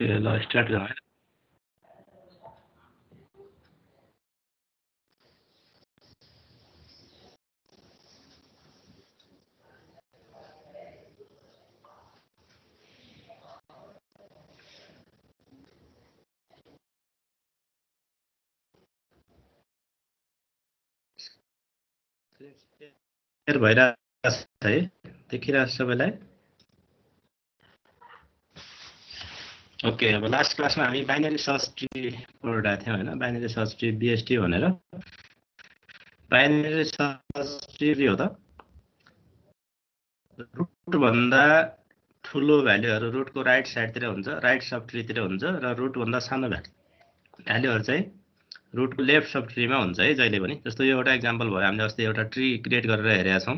ए ल स्टार्ट गरौँ है क्लियर भइरहेको छ है देखिरहेको छ सबैलाई ओके अब लास्ट क्लासमा हामी बाइनरी सर्च ट्री पढिरहेको थियौँ होइन। बाइनरी सर्च ट्री बिएसटी भनेर। बाइनरी सर्च ट्री हो त? रुटभन्दा ठुलो भ्याल्युहरू रुटको राइट साइडतिर हुन्छ राइट सब ट्रीतिर हुन्छ र रुटभन्दा सानो भ्याल्यु भ्याल्युहरू चाहिँ रुटको लेफ्ट सब ट्रीमा हुन्छ है जहिले पनि। जस्तो यो एउटा इक्जाम्पल भयो हामीले अस्ति एउटा ट्री क्रिएट गरेर हेरेका छौँ।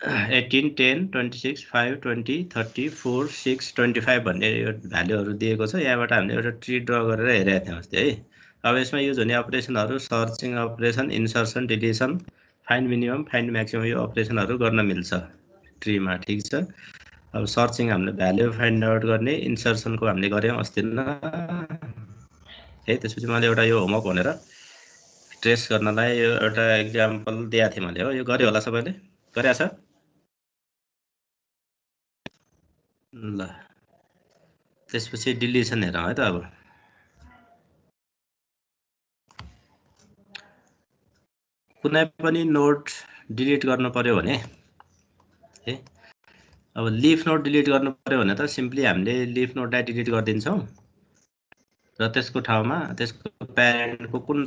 Eighteen ten twenty six five twenty thirty four six twenty five भन्ने यो भ्याल्युहरू दिएको छ। यहाँबाट हामीले एउटा ट्री ड्र गरेर हेरेका थियौँ अस्ति है। अब यसमा युज हुने अपरेसनहरू searching operation insertion deletion find minimum find maximum यो अपरेसनहरू गर्न मिल्छ ट्रीमा ठिक छ? अब सर्चिङ हामीले भ्याल्यु फाइन्ड आउट गर्ने इन्सर्सनको हामीले गऱ्यौँ अस्ति है त्यसपछि मैले एउटा यो होमवर्क भनेर ट्रेस गर्नलाई यो एउटा इक्जाम्पल दिएको थिएँ मैले हो। यो गऱ्यो होला सबैले? गरिरहेछ ल। त्यसपछि डिलिसन हेरौँ है त अब। कुनै पनि नोट डिलिट गर्नु पर्यो भने है अब लिफ नोट डिलिट गर्नु पर्यो भने त सिम्पली हामीले लिफ नोटलाई डिलिट गरिदिन्छौँ। र त्यसको ठाउँमा त्यसको प्यारेन्टको कुन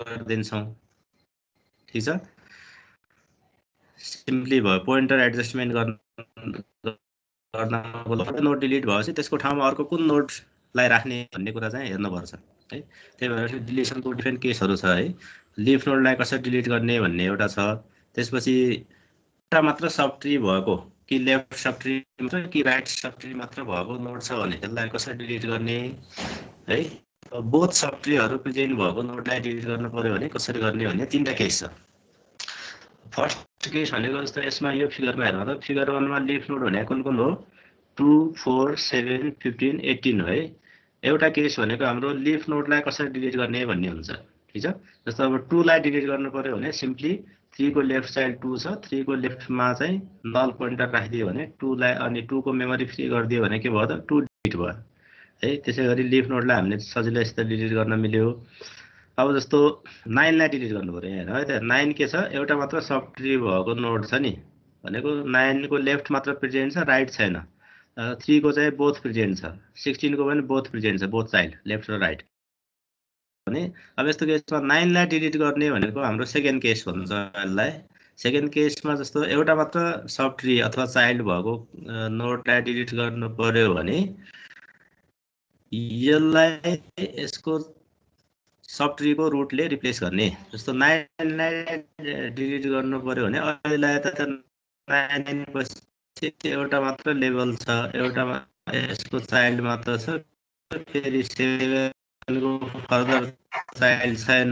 गरिदिन्छौँ। ठिक छ? सिम्पली भयो। पोइन्टर एडजस्टमेन्ट गर्न नोट डिलिट भएपछि त्यसको ठाउँमा अर्को कुन नोटलाई राख्ने भन्ने कुरा चाहिँ हेर्नुपर्छ है? त्यही भएर डिलिसनको डिफ्रेन्ट केसहरू छ है? लिफ नोटलाई कसरी डिलिट गर्ने भन्ने एउटा छ। त्यसपछि एउटा मात्र सब भएको कि लेफ्ट सब मात्र कि राइट सब मात्र भएको नोट छ भने त्यसलाई कसरी डिलिट गर्ने है? बोथ सब ट्रीहरू प्रेजेन्ट भएको नोटलाई डिलिट गर्नु पऱ्यो भने कसरी गर्ने भन्ने तिनवटा केस छ फर्स्ट केस भनेको जस्तो यसमा यो फिगरमा हेर्नु त फिगर वानमा लिफ नोट भने कुन कुन हो two four seven fifteen eighteen है एउटा केस भनेको हाम्रो लिफ नोटलाई कसरी डिलिट गर्ने भन्ने हुन्छ ठिक छ जस्तो अब टूलाई डिलिट गर्नु पऱ्यो भने सिम्पली थ्रीको लेफ्ट साइड टू छ थ्रीको लेफ्टमा चाहिँ नल पोइन्टर राखिदियो भने टूलाई अनि टूको मेमोरी फ्री गरिदियो भने के भयो त टू डिलिट भयो है त्यसै गरी लिफ नोटलाई हामीले सजिलैसित डिलिट गर्न मिल्यो। अब जस्तो नाइनलाई डिलिट गर्नु पऱ्यो यहाँ है त। नाइन के छ? एउटा मात्र सब ट्री भएको नोट छ नि। भनेको नाइनको लेफ्ट मात्र प्रेजेन्ट छ राइट छैन। थ्रीको चाहिँ बोथ प्रेजेन्ट छ। सिक्सटिनको पनि बोथ प्रेजेन्ट छ बोथ चाइल्ड लेफ्ट र राइट भने अब यस्तो केसमा नाइनलाई डिलिट गर्ने भनेको हाम्रो सेकेन्ड केस भन्छ यसलाई। सेकेन्ड केसमा जस्तो एउटा मात्र सब ट्री अथवा चाइल्ड भएको नोटलाई डिलिट गर्नु पर्यो भने यसलाई यसको सब रुटले रिप्लेस गर्ने। जस्तो नाइनलाई डिलिट गर्नु पर्यो भने अहिलेलाई त नाइन एउटा मात्र लेभल छ एउटा यसको चाइल्ड मात्र छ फेरि सेभेन फर्दर चाइल्ड छैन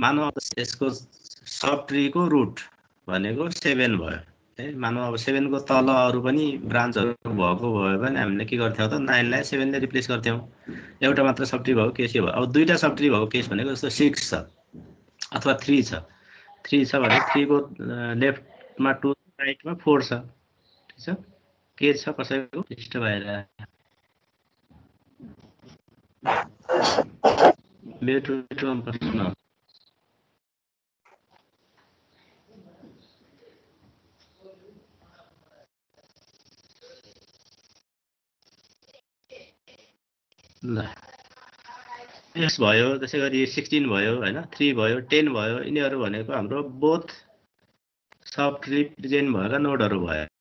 मानव यसको सब रुट भनेको सेभेन भयो। है। मानव अब सेभेनको तल अरू पनि ब्रान्चहरू भएको भयो भने हामीले के गर्थ्यौँ त? नाइनलाई सेभेनले रिप्लेस गर्थ्यौँ। एउटा मात्र सब ट्री भएको केस यो भयो। अब दुईवटा सब ट्री भएको केस भनेको जस्तो सिक्स छ अथवा थ्री छ। थ्री छ भने थ्रीको लेफ्टमा टू राइटमा फोर छ। ठिक छ? के छ कसैको? डिस्टर्ब भएर मेरो प्रश्न ल। एस भयो त्यसै गरी सिक्सटिन भयो होइन? थ्री भयो टेन भयो यिनीहरू भनेको हाम्रो बोथ सब रिप्रेजेन्ट भएका नोडहरू भयो।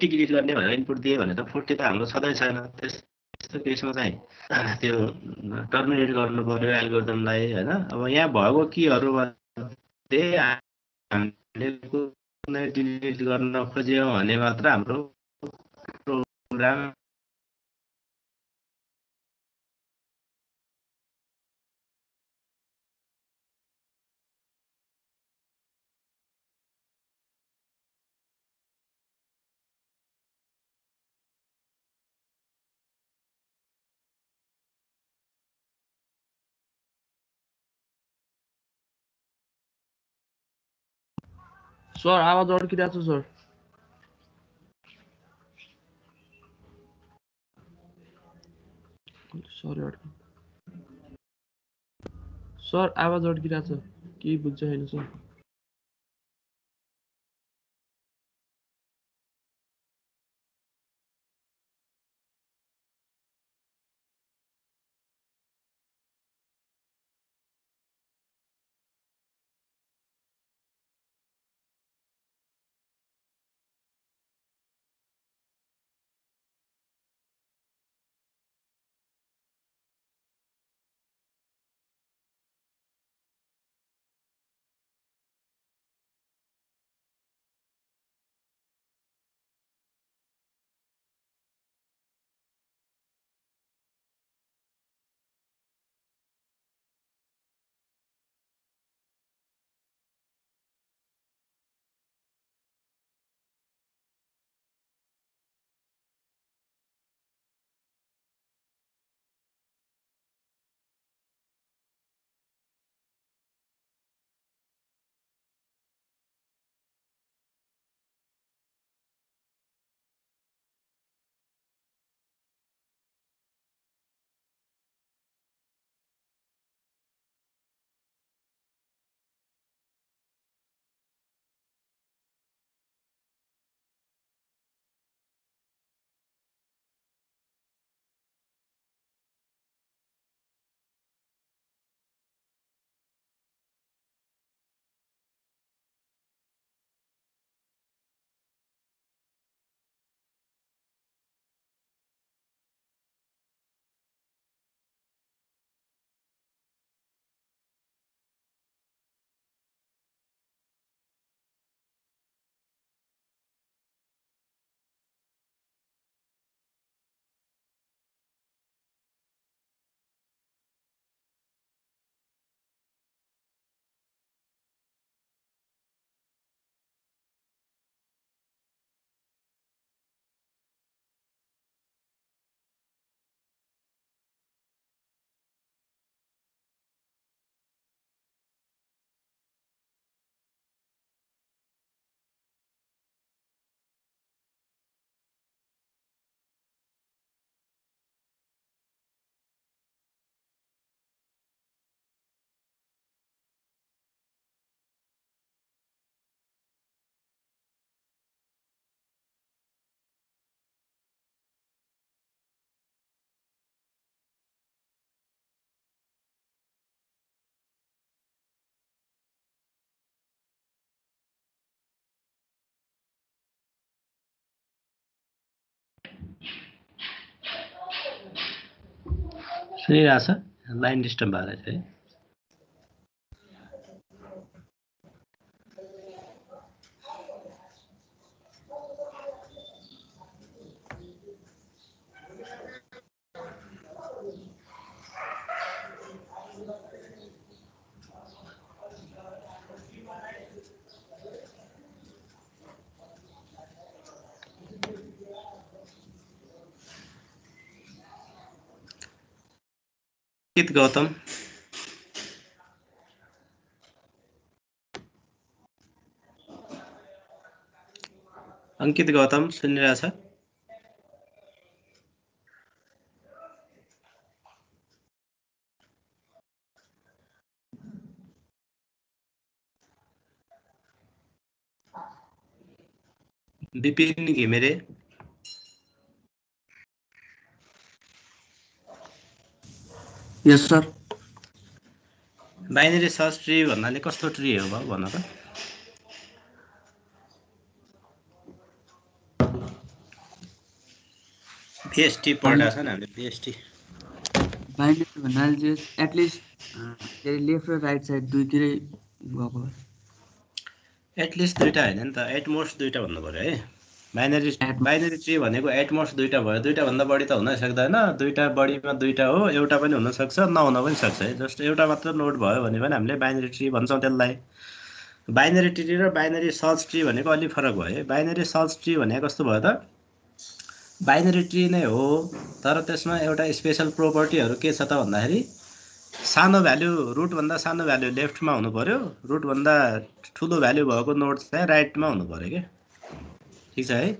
फोर्टी डिलिट गर्ने भनेर इनपुट दियो भने त फोर्टी त हाम्रो छँदै छैन। त्यस त्यस्तो केसमा चाहिँ त्यो टर्मिनेट गर्नु पर्यो एल्गोरिदमलाई होइन? अब यहाँ भएको केहरू हामीले डिलिट गर्न खोज्यौँ भने मात्र हाम्रो प्रोग्राम आवाज अड्किरहेको छ सर सरी अड्क सर आवाज अड्किरहेको छ केही बुझ्छ छैन सुनिरहेछ लाइन डिस्टर्ब भएर है। हित गौतम अंकित गौतम सुन रहा सर विपिन की मेरे yes sir binary search tree भन्नाले कस्तो ट्री हो भयो भन त? पिएसटी पढाएको छ नि हामीले पिएसटी बाइनेरी भन्नाले चाहिँ एटलिस्ट के अरे लेफ्ट र राइट साइड दुईतिरै गएको। एटलिस्ट दुइटा होइन नि त एटमोस्ट दुइटा भन्नु पऱ्यो है। बाइनरी बाइनरी ट्री भनेको एटमोस्ट दुइटा भयो। दुइटाभन्दा बढी त हुनै सक्दैन दुइटा बढीमा दुइटा हो एउटा पनि हुनसक्छ नहुन पनि सक्छ। है जस्ट एउटा मात्र नोड भयो भने पनि हामीले बाइनरी ट्री भन्छौँ त्यसलाई। बाइनरी ट्री र बाइनरी सर्च ट्री भनेको अलिक फरक भयो है। बाइनरी सर्च ट्री भनेको कस्तो भयो त? बाइनरी ट्री नै हो तर त्यसमा एउटा स्पेसल प्रोपर्टीहरू के छ त भन्दाखेरि सानो भ्याल्यु रुटभन्दा सानो भ्याल्यु लेफ्टमा हुनु पऱ्यो रुटभन्दा ठुलो भ्याल्यु भएको नोट चाहिँ राइटमा हुनु पऱ्यो क्या ठिक छ है?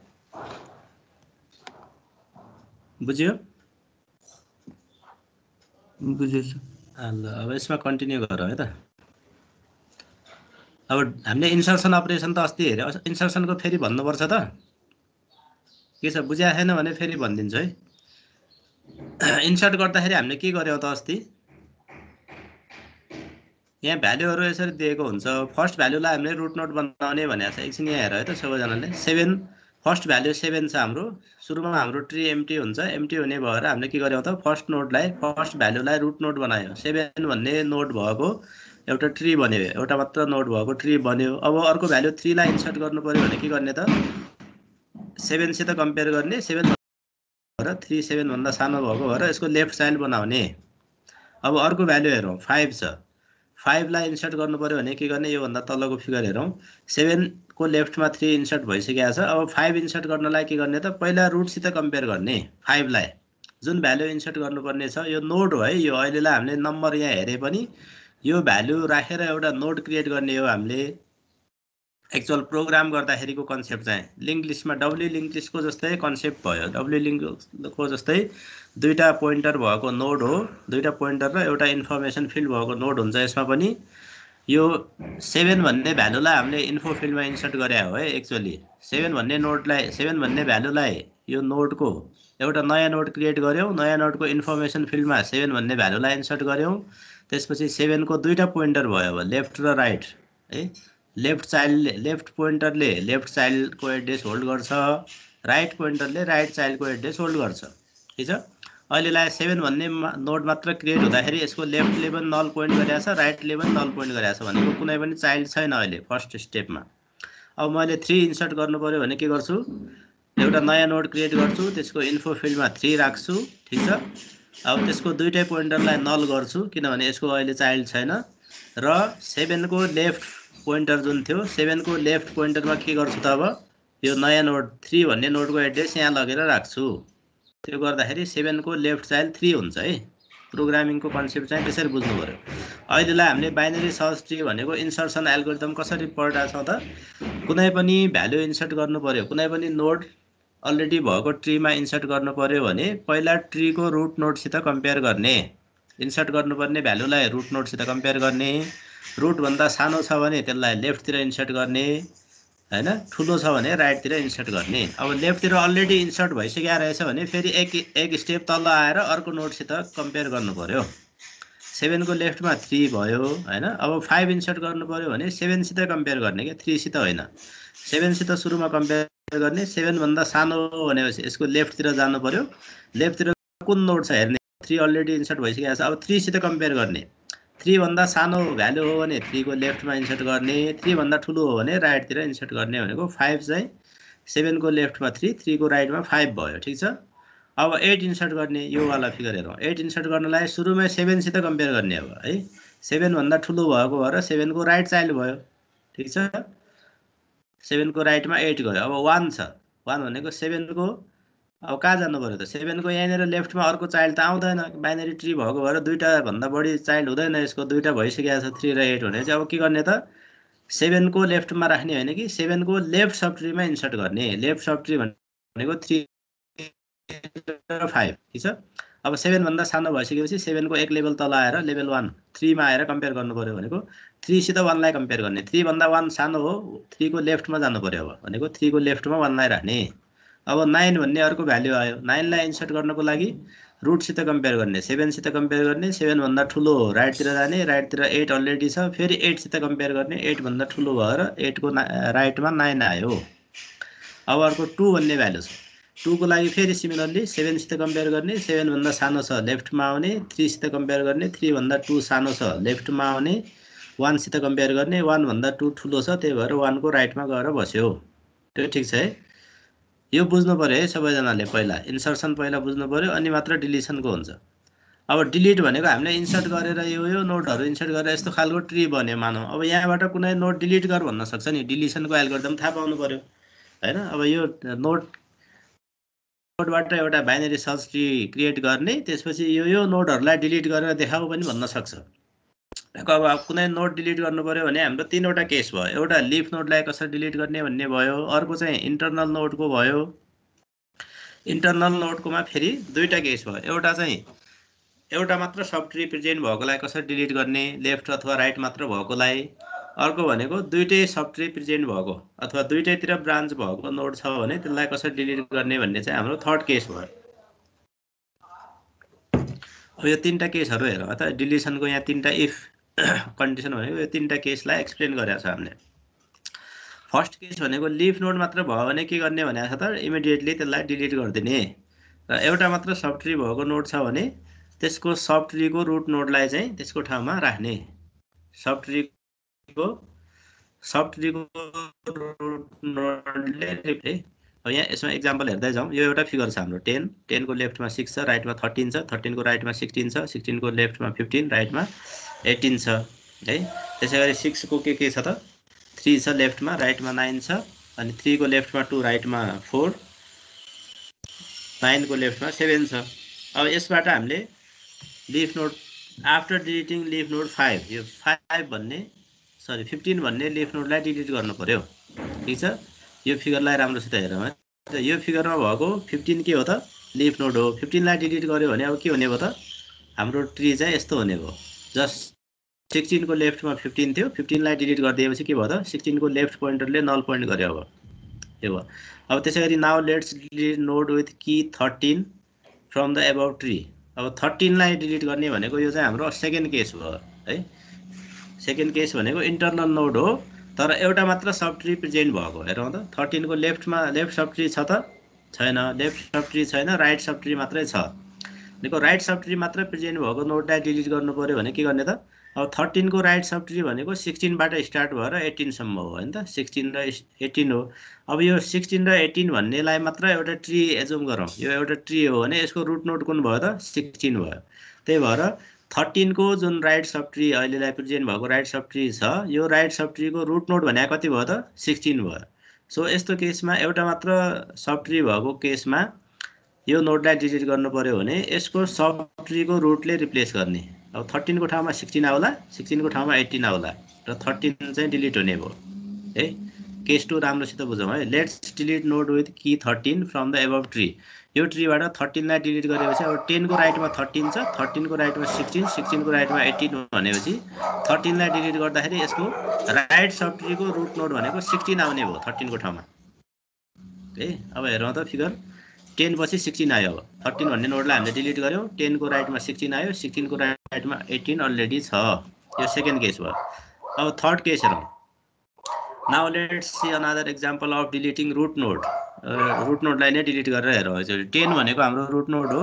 बुझ्यो? बुझेछु ल अब यसमा कन्टिन्यू गरौँ है त। अब हामीले इन्सर्सन अपरेसन त अस्ति हेऱ्यो। इन्सर्सनको फेरि भन्नुपर्छ त। के छ बुझाएको छैन भने फेरि भनिदिन्छु है। इन्सर्ट गर्दाखेरि हामीले के गर्यौँ त अस्ति? यहाँ भ्याल्युहरू यसरी दिएको हुन्छ। फर्स्ट भ्याल्युलाई हामीले रुट नोट बनाउने भनेको छ। एकछिन यहाँ हेर है त सबैजनाले। सेभेन फर्स्ट भ्याल्यु सेभेन छ हाम्रो। सुरुमा हाम्रो ट्री एम्टी हुन्छ। एम्टी हुने भएर हामीले के गर्यौँ त? फर्स्ट नोटलाई फर्स्ट भ्याल्युलाई रुट नोट बनायो। सेभेन भन्ने नोट भएको एउटा ट्री बन्यो। एउटा मात्र नोट भएको ट्री बन्यो। अब अर्को भ्याल्यु थ्रीलाई इन्सर्ट गर्नु पऱ्यो भने के गर्ने त? सेभेनसित कम्पेयर गर्ने। सेभेन भएर थ्री सेभेनभन्दा सानो भएको भएर यसको लेफ्ट साइड बनाउने। अब अर्को भ्याल्यु हेरौँ। फाइभ छ। फाइभलाई इन्सर्ट गर्नु पऱ्यो भने के गर्ने? योभन्दा तलको फिगर हेरौँ। सेभेनको लेफ्टमा थ्री इन्सर्ट भइसकेको छ। अब फाइभ इन्सर्ट गर्नलाई के गर्ने त? पहिला रुटसित कम्पेयर गर्ने फाइभलाई। जुन भ्याल्यु इन्सर्ट गर्नुपर्ने छ यो नोड हो है। यो अहिलेलाई हामीले नम्बर यहाँ हेरे पनि यो भ्याल्यु राखेर एउटा नोड क्रिएट गर्ने हो हामीले। एक्चुअल प्रोग्राम गर्दाखेरिको कन्सेप्ट चाहिँ लिङ्क लिस्टमा डब्ल्यु लिङ्क लिस्टको जस्तै कन्सेप्ट भयो डब्ल्यु लिङ्कको जस्तै दुईवटा पोइन्टर भएको नोड हो दुईवटा पोइन्टर र एउटा इन्फर्मेसन फिल्ड भएको नोड हुन्छ यसमा पनि यो सेभेन भन्ने भ्यालुलाई हामीले इन्फो फिल्डमा इन्सर्ट गरे हो है एक्चुअली सेभेन भन्ने नोडलाई सेभेन भन्ने भ्यालुलाई यो नोडको एउटा नयाँ नोड क्रिएट गऱ्यौँ नयाँ नोडको इन्फर्मेसन फिल्डमा सेभेन भन्ने भ्यालुलाई इन्सर्ट गऱ्यौँ त्यसपछि सेभेनको दुईवटा पोइन्टर भयो लेफ्ट र राइट है लेफ्ट चाइल्डले लेफ्ट पोइन्टरले लेफ्ट चाइल्डको एड्रेस होल्ड गर्छ राइट पोइन्टरले राइट चाइल्डको एड्रेस होल्ड गर्छ। ठिक छ? अहिलेलाई सेभेन भन्ने नोड मात्र क्रिएट हुँदाखेरि यसको लेफ्टले पनि नल पोइन्ट गरिरहेको छ राइटले पनि नल पोइन्ट गरिरहेको छ भनेको कुनै पनि चाइल्ड छैन अहिले फर्स्ट स्टेपमा अब मैले थ्री इन्सर्ट गर्नु पऱ्यो भने के गर्छु? एउटा नयाँ नोड क्रिएट गर्छु त्यसको इन्फो फिल्डमा थ्री राख्छु ठिक छ? अब त्यसको दुइटै पोइन्टरलाई नल गर्छु किनभने यसको अहिले चाइल्ड छैन। र सेभेनको लेफ्ट पोइन्टर जुन थियो सेभेनको लेफ्ट पोइन्टरमा के गर्छु त अब? यो नयाँ नोड थ्री भन्ने नोडको एड्रेस यहाँ लगेर राख्छु। त्यो गर्दाखेरि सेभेनको लेफ्ट चाइल्ड थ्री हुन्छ है। प्रोग्रामिङको कन्सेप्ट चाहिँ त्यसरी बुझ्नु पऱ्यो। अहिलेलाई हामीले बाइनरी सर्च ट्री भनेको इन्सर्सन एल्गोरिदम कसरी पढिरहेको छौँ त? कुनै पनि भ्याल्यु इन्सर्ट गर्नु पऱ्यो। कुनै पनि नोड अलरेडी भएको ट्रीमा इन्सर्ट गर्नु पऱ्यो भने पहिला ट्रीको रुट नोडसित कम्पेयर गर्ने। इन्सर्ट गर्नुपर्ने भ्यालुलाई रुट नोडसित कम्पेयर गर्ने। रुटभन्दा सानो छ भने त्यसलाई लेफ्टतिर इन्सर्ट गर्ने होइन? ठुलो छ भने राइटतिर इन्सर्ट गर्ने। अब लेफ्टतिर अलरेडी इन्सर्ट भइसकेको रहेछ भने फेरि एक एक स्टेप तल आएर अर्को नोटसित कम्पेयर गर्नु पऱ्यो सेभेनको लेफ्टमा थ्री भयो होइन? अब फाइभ इन्सर्ट गर्नु पऱ्यो भने सेभेनसित कम्पेयर गर्ने क्या? थ्रीसित होइन। सेभेनसित सुरुमा कम्पेयर गर्ने सेभेनभन्दा सानो भनेपछि यसको लेफ्टतिर जानु पऱ्यो लेफ्टतिर कुन नोट छ हेर्ने? थ्री अलरेडी इन्सर्ट भइसकेको छ। अब थ्रीसित कम्पेयर गर्ने। थ्रीभन्दा सानो भ्यालु हो भने थ्रीको लेफ्टमा इन्सर्ट गर्ने थ्रीभन्दा ठुलो हो भने राइटतिर इन्सर्ट गर्ने भनेको फाइभ चाहिँ सेभेनको लेफ्टमा थ्री थ्रीको राइटमा फाइभ भयो ठिक छ? अब एट इन्सर्ट गर्ने यो वाला फिगर हेरौँ। एट इन्सर्ट गर्नलाई सुरुमै सेभेनसित कम्पेयर गर्ने अब है? सेभेनभन्दा ठुलो भएको भएर सेभेनको राइट चाइल्ड भयो ठिक छ? सेभेनको राइटमा एट गयो। अब वान छ। वान भनेको सेभेनको अब कहाँ जानु पऱ्यो त? सेभेनको यहाँनिर लेफ्टमा अर्को चाइल्ड त आउँदैन। बाइनरी ट्री भएको भएर दुइटा भन्दा बढी चाइल्ड हुँदैन यसको। दुइटा भइसकेको छ थ्री र एट भने चाहिँ अब के गर्ने त? सेभेनको लेफ्टमा राख्ने होइन कि? सेभेनको लेफ्ट सब ट्रीमा इन्सर्ट गर्ने। लेफ्ट सब ट्री भनेको थ्री र फाइभ ठिक छ? अब सेभेनभन्दा सानो भइसकेपछि सेभेनको एक लेभल तल आएर लेभल वान थ्रीमा आएर कम्पेयर गर्नु पऱ्यो भनेको। थ्रीसित वानलाई कम्पेयर गर्ने। थ्रीभन्दा वान सानो हो। थ्रीको लेफ्टमा जानु पऱ्यो अब भनेको। थ्रीको लेफ्टमा वानलाई राख्ने। अब नाइन भन्ने अर्को भ्याल्यु आयो। नाइनलाई इन्सर्ट गर्नको लागि रुटसित कम्पेयर गर्ने सेभेनसित कम्पेयर गर्ने सेभेनभन्दा ठुलो राइटतिर जाने राइटतिर एट अलरेडी छ फेरि एटसित कम्पेयर गर्ने एटभन्दा ठुलो भएर एटको ना राइटमा नाइन आयो। अब अर्को टू भन्ने भ्यालु छ। टूको लागि फेरि सिमिलरली सेभेनसित कम्पेयर गर्ने सेभेनभन्दा सानो छ लेफ्टमा आउने थ्रीसित कम्पेयर गर्ने थ्रीभन्दा टू सानो छ लेफ्टमा आउने वानसित कम्पेयर गर्ने वानभन्दा टू ठुलो छ त्यही भएर वानको राइटमा गएर बस्यो। त्यो ठिक छ है? यो बुझ्नु पऱ्यो है सबैजनाले पहिला। इन्सर्सन पहिला बुझ्नु पऱ्यो अनि मात्र डिलिसनको हुन्छ। अब डिलिट भनेको हामीले इन्सर्ट गरेर यो यो नोटहरू इन्सर्ट गरेर यस्तो खालको ट्री बन्यो मानौँ। अब यहाँबाट कुनै नोट डिलिट गर भन्न सक्छ नि। डिलिसनको एल्गोरिदम थाहा पाउनु पऱ्यो। होइन? अब यो नोट नोटबाट एउटा बाइनेरी सर्च ट्री क्रिएट गर्ने त्यसपछि यो यो नोटहरूलाई डिलिट गरेर देखाऊ पनि भन्न सक्छ। अब कुनै नोट डिलिट गर्नु पऱ्यो भने हाम्रो तिनवटा केस भयो। एउटा लिफ नोटलाई कसरी डिलिट गर्ने भन्ने भयो अर्को चाहिँ इन्टरनल नोटको भयो। इन्टरनल नोटकोमा फेरि दुईवटा केस भयो। एउटा चाहिँ एउटा मात्र सब ट्री प्रेजेन्ट भएकोलाई कसरी डिलिट गर्ने लेफ्ट अथवा राइट मात्र भएकोलाई। अर्को भनेको दुइटै सब ट्री प्रेजेन्ट भएको अथवा दुइटैतिर ब्रान्च भएको नोड छ भने त्यसलाई कसरी डिलिट गर्ने भन्ने चाहिँ हाम्रो थर्ड केस भयो। अब यो तिनवटा केसहरू हेरौँ। त डिलिसनको यहाँ तिनवटा इफ कन्डिसन भनेको यो तिनवटा केसलाई एक्सप्लेन गरेको छ हामीले। फर्स्ट केस भनेको लिफ नोड मात्र भयो भने के गर्ने भनेको छ त? इमिडिएटली त्यसलाई डिलिट गरिदिने। र एउटा मात्र सब ट्री भएको नोड छ भने त्यसको सब ट्रीको रुट नोडलाई चाहिँ त्यसको ठाउँमा राख्ने। सब ट्रीको सब रुट नोडले यहाँ यसमा इक्जाम्पल हेर्दै जाउँ। यो एउटा फिगर छ हाम्रो। टेन टेनको लेफ्टमा सिक्स छ राइटमा थर्टिन छ। थर्टिनको राइटमा सिक्सटिन छ। सिक्सटिनको लेफ्टमा फिफ्टिन राइटमा एटिन छ है? त्यसै गरी सिक्सको के के छ त? थ्री छ लेफ्टमा राइटमा नाइन छ अनि थ्रीको लेफ्टमा टू राइटमा फोर नाइनको लेफ्टमा सेभेन छ। अब यसबाट हामीले leaf node after deleting leaf node five यो फाइभ भन्ने सरी फिफ्टिन भन्ने लिफ नोटलाई डिलिट गर्नु पऱ्यो ठिक छ? यो फिगरलाई राम्रोसित हेरौँ है? यो फिगरमा भएको फिफ्टिन के हो त? लिफ नोट हो। फिफ्टिनलाई डिलिट गऱ्यो भने अब के हुने भयो त? हाम्रो ट्री चाहिँ यस्तो हुने भयो। जस्ट सिक्सटिनको लेफ्टमा फिफ्टिन थियो। फिफ्टिनलाई डिलिट गरिदिएपछि के भयो त? सिक्सटिनको लेफ्ट पोइन्टरले नल पोइन्ट गर्यो अब। यो भयो? अब त्यसै गरी now let's delete node with key thirteen from the above tree अब थर्टिनलाई डिलिट गर्ने भनेको यो चाहिँ हाम्रो सेकेन्ड केस हो है? सेकेन्ड केस भनेको इन्टरनल नोड हो तर एउटा मात्र सब ट्री प्रेजेन्ट भएको। हेरौँ त थर्टिनको लेफ्टमा लेफ्ट सब ट्री छ त? छैन। लेफ्ट सब ट्री छैन राइट सब ट्री मात्रै छ। भनेको राइट सब ट्री मात्रै प्रेजेन्ट भएको नोटलाई डिलिट गर्नु पऱ्यो भने के गर्ने त? अब थर्टिनको राइट सब ट्री भनेको सिक्सटिनबाट स्टार्ट भएर एटिनसम्म हो होइन त? सिक्सटिन र एटिन हो। अब यो सिक्सटिन र एटिन भन्नेलाई मात्र एउटा ट्री एजुम गरौँ। यो एउटा ट्री हो भने यसको रुट नोट कुन भयो त? सिक्सटिन भयो। त्यही भएर थर्टिनको जुन राइट सब ट्री अहिलेलाई प्रेजेन्ट भएको राइट सब ट्री छ यो राइट सब ट्रीको रुट नोट भने कति भयो त? सिक्सटिन भयो। सो यस्तो केसमा एउटा मात्र सब ट्री भएको केसमा यो नोटलाई डिलिट गर्नु पऱ्यो भने यसको सब ट्रीको रुटले रिप्लेस गर्ने। अब थर्टिनको ठाउँमा सिक्सटिन आउला सिक्सटिनको ठाउँमा एट्टिन आउला र थर्टिन चाहिँ डिलिट हुने भयो है? केस टू राम्रोसित बुझौँ है? Let's delete node with key thirteen from the above tree यो ट्रीबाट थर्टिनलाई डिलिट गरेपछि अब टेनको राइटमा थर्टिन छ थर्टिनको राइटमा सिक्सटिन सिक्सटिनको राइटमा एट्टिन भनेपछि थर्टिनलाई डिलिट गर्दाखेरि यसको राइट सब ट्रीको रुट नोट भनेको सिक्सटिन आउने भयो थर्टिनको ठाउँमा। है? अब हेरौँ त फिगर टेन पछि सिक्सटिन आयो। अब थर्टिन भन्ने नोटलाई हामीले डिलिट गऱ्यौँ। टेनको राइटमा सिक्सटिन आयो। सिक्सटिनको राइटमा एटिन अलरेडी छ। यो सेकेन्ड केस भयो अब थर्ड केस हेरौँ। Now let see another example of deleting root node root नोटलाई नै डिलिट गरेर हेरौँ। हजुर टेन भनेको हाम्रो रुट नोट हो।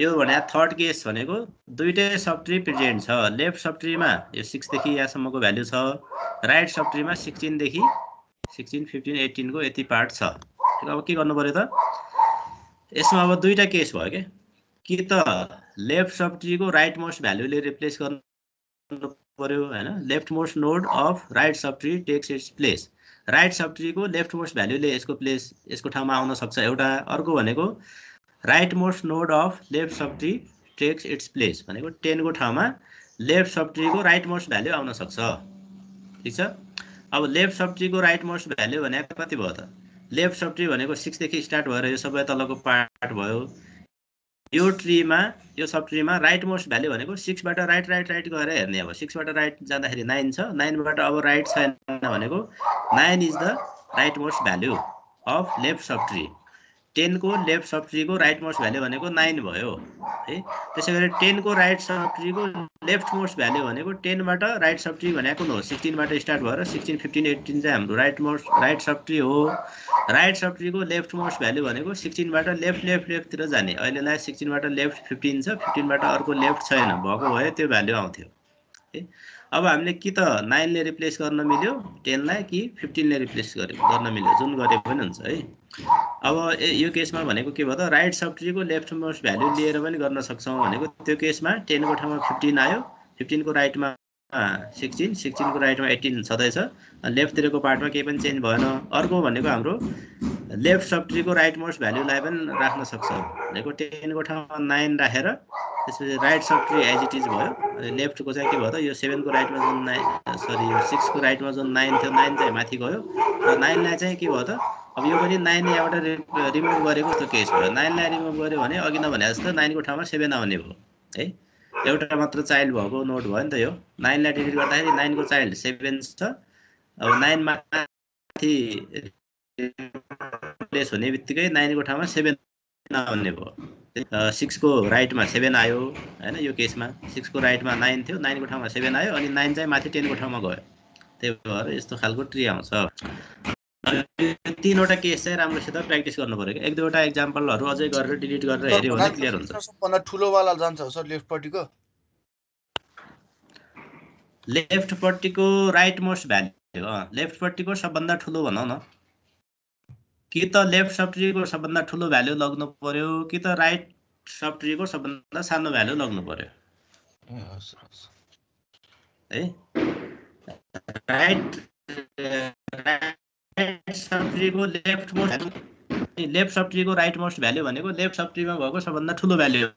यो भने थर्ड केस भनेको दुइटै सफ्ट्री प्रेजेन्ट छ। लेफ्ट सफ्ट्रीमा यो सिक्सदेखि यहाँसम्मको भ्याल्यु छ। राइट सफ्ट्रीमा सिक्सटिनदेखि सिक्सटिन फिफ्टिन एटिनको यति पार्ट छ। अब के गर्नु पऱ्यो त? यसमा अब दुईवटा केस भयो क्या कि त लेफ्ट सब ट्रीको राइट मोस्ट भ्याल्युले रिप्लेस गर्नु पऱ्यो होइन? Left most node of right sub tree takes its place right sub ट्रीको left most भ्याल्युले यसको प्लेस यसको ठाउँमा आउन सक्छ एउटा अर्को भनेको right most node of left sub tree takes its place भनेको टेनको ठाउँमा लेफ्ट सब ट्रीको राइट मोस्ट भ्याल्यु आउन सक्छ। ठिक छ? अब लेफ्ट सब ट्रीको राइट मोस्ट भ्याल्यु भने कति भयो त? लेफ्ट सब ट्री भनेको सिक्सदेखि स्टार्ट भएर यो सबै तलको पार्ट भयो। यो ट्रीमा यो सब ट्रीमा राइट मोस्ट भ्याल्यु भनेको सिक्सबाट राइट राइट राइट गएर हेर्ने अब। सिक्सबाट राइट जाँदाखेरि नाइन छ नाइनबाट अब राइट छैन भनेको nine is the right most value of left sub tree टेनको लेफ्ट सब ट्रीको राइट मोस्ट भ्याल्यु भनेको नाइन भयो है? त्यसै गरी टेनको राइट सब ट्रीको लेफ्ट मोस्ट भ्याल्यु भनेको टेनबाट राइट सब ट्री भनेको कुन हो? सिक्सटिनबाट स्टार्ट भएर सिक्सटिन फिफ्टिन एट्टिन चाहिँ हाम्रो right most right sub tree हो। राइट सब ट्रीको लेफ्ट मोस्ट भ्याल्यु भनेको सिक्सटिनबाट लेफ्ट लेफ्ट लेफ्टतिर जाने। अहिलेलाई सिक्सटिनबाट लेफ्ट फिफ्टिन छ फिफ्टिनबाट अर्को लेफ्ट छैन भएको भए त्यो भ्याल्यु आउँथ्यो है? अब हामीले कि त नाइनले रिप्लेस गर्न मिल्यो टेनलाई कि फिफ्टिनले रिप्लेस गरे गर्न मिल्यो जुन गरे पनि हुन्छ है? अब यो केसमा भनेको के भयो त? Right sub left most value लिएर पनि गर्न सक्छौँ भनेको त्यो केसमा टेनको ठाउँमा फिफ्टिन आयो। फिफ्टिनको राइटमा सिक्सटिन सिक्सटिनको राइटमा एट्टिन छँदैछ। लेफ्टतिरको पार्टमा केही पनि चेन्ज भएन। अर्को भनेको हाम्रो लेफ्ट सब ट्रीको राइट मोस्ट भ्याल्युलाई पनि राख्न सक्छौँ। भनेको टेनको ठाउँमा नाइन राखेर त्यसपछि right sub tree as it is भयो। अनि लेफ्टको चाहिँ के भयो त यो सेभेनको राइटमा जुन नाइन सरी यो सिक्सको राइटमा जुन नाइन थियो नाइन चाहिँ माथि गयो। र नाइनलाई चाहिँ के भयो त अब यो पनि नाइन यहाँबाट रिमुभ गरेको जस्तो केस भयो। नाइनलाई रिमुभ गऱ्यो भने अघि नभने जस्तो नाइनको ठाउँमा सेभेन आउने भयो। है? एउटा मात्र चाइल्ड भएको नोट भयो नि त यो। नाइनलाई डिलिट गर्दाखेरि नाइनको चाइल्ड सेभेन छ। अब नाइन माथि प्लेस हुने बित्तिकै नाइनको ठाउँमा सेभेन आउने भयो। सिक्सको राइटमा सेभेन आयो होइन यो केसमा। सिक्सको राइटमा नाइन थियो नाइनको ठाउँमा सेभेन आयो अनि नाइन चाहिँ माथि टेनको ठाउँमा गयो। त्यही भएर यस्तो खालको ट्री आउँछ। तिनवटा केस चाहिँ राम्रोसित प्र्याक्टिस गर्नु पऱ्यो एक दुईवटा इक्जाम्पलहरू अझै गरेर डिलिट गरेर हेऱ्यो भने क्लियर हुन्छ। सबभन्दा ठुलोवाला जान्छ सर लेफ्टपट्टिको? लेफ्टपट्टिको राइट मोस्ट भ्याल्यु लेफ्टपट्टिको सबभन्दा ठुलो भनौँ न। कि त लेफ्ट सब्ट्रीको सबभन्दा ठुलो भ्याल्यु लग्नु पर्यो कि त राइट सब्ट्रीको सबभन्दा सानो भ्याल्यु लग्नु पर्यो। है? राइट सब्ट्रीको लेफ्ट मोस्ट लेफ्ट सब्ट्रीको राइट मोस्ट भ्याल्यु भनेको लेफ्ट सब्ट्रीमा भएको सबभन्दा ठुलो भ्याल्यु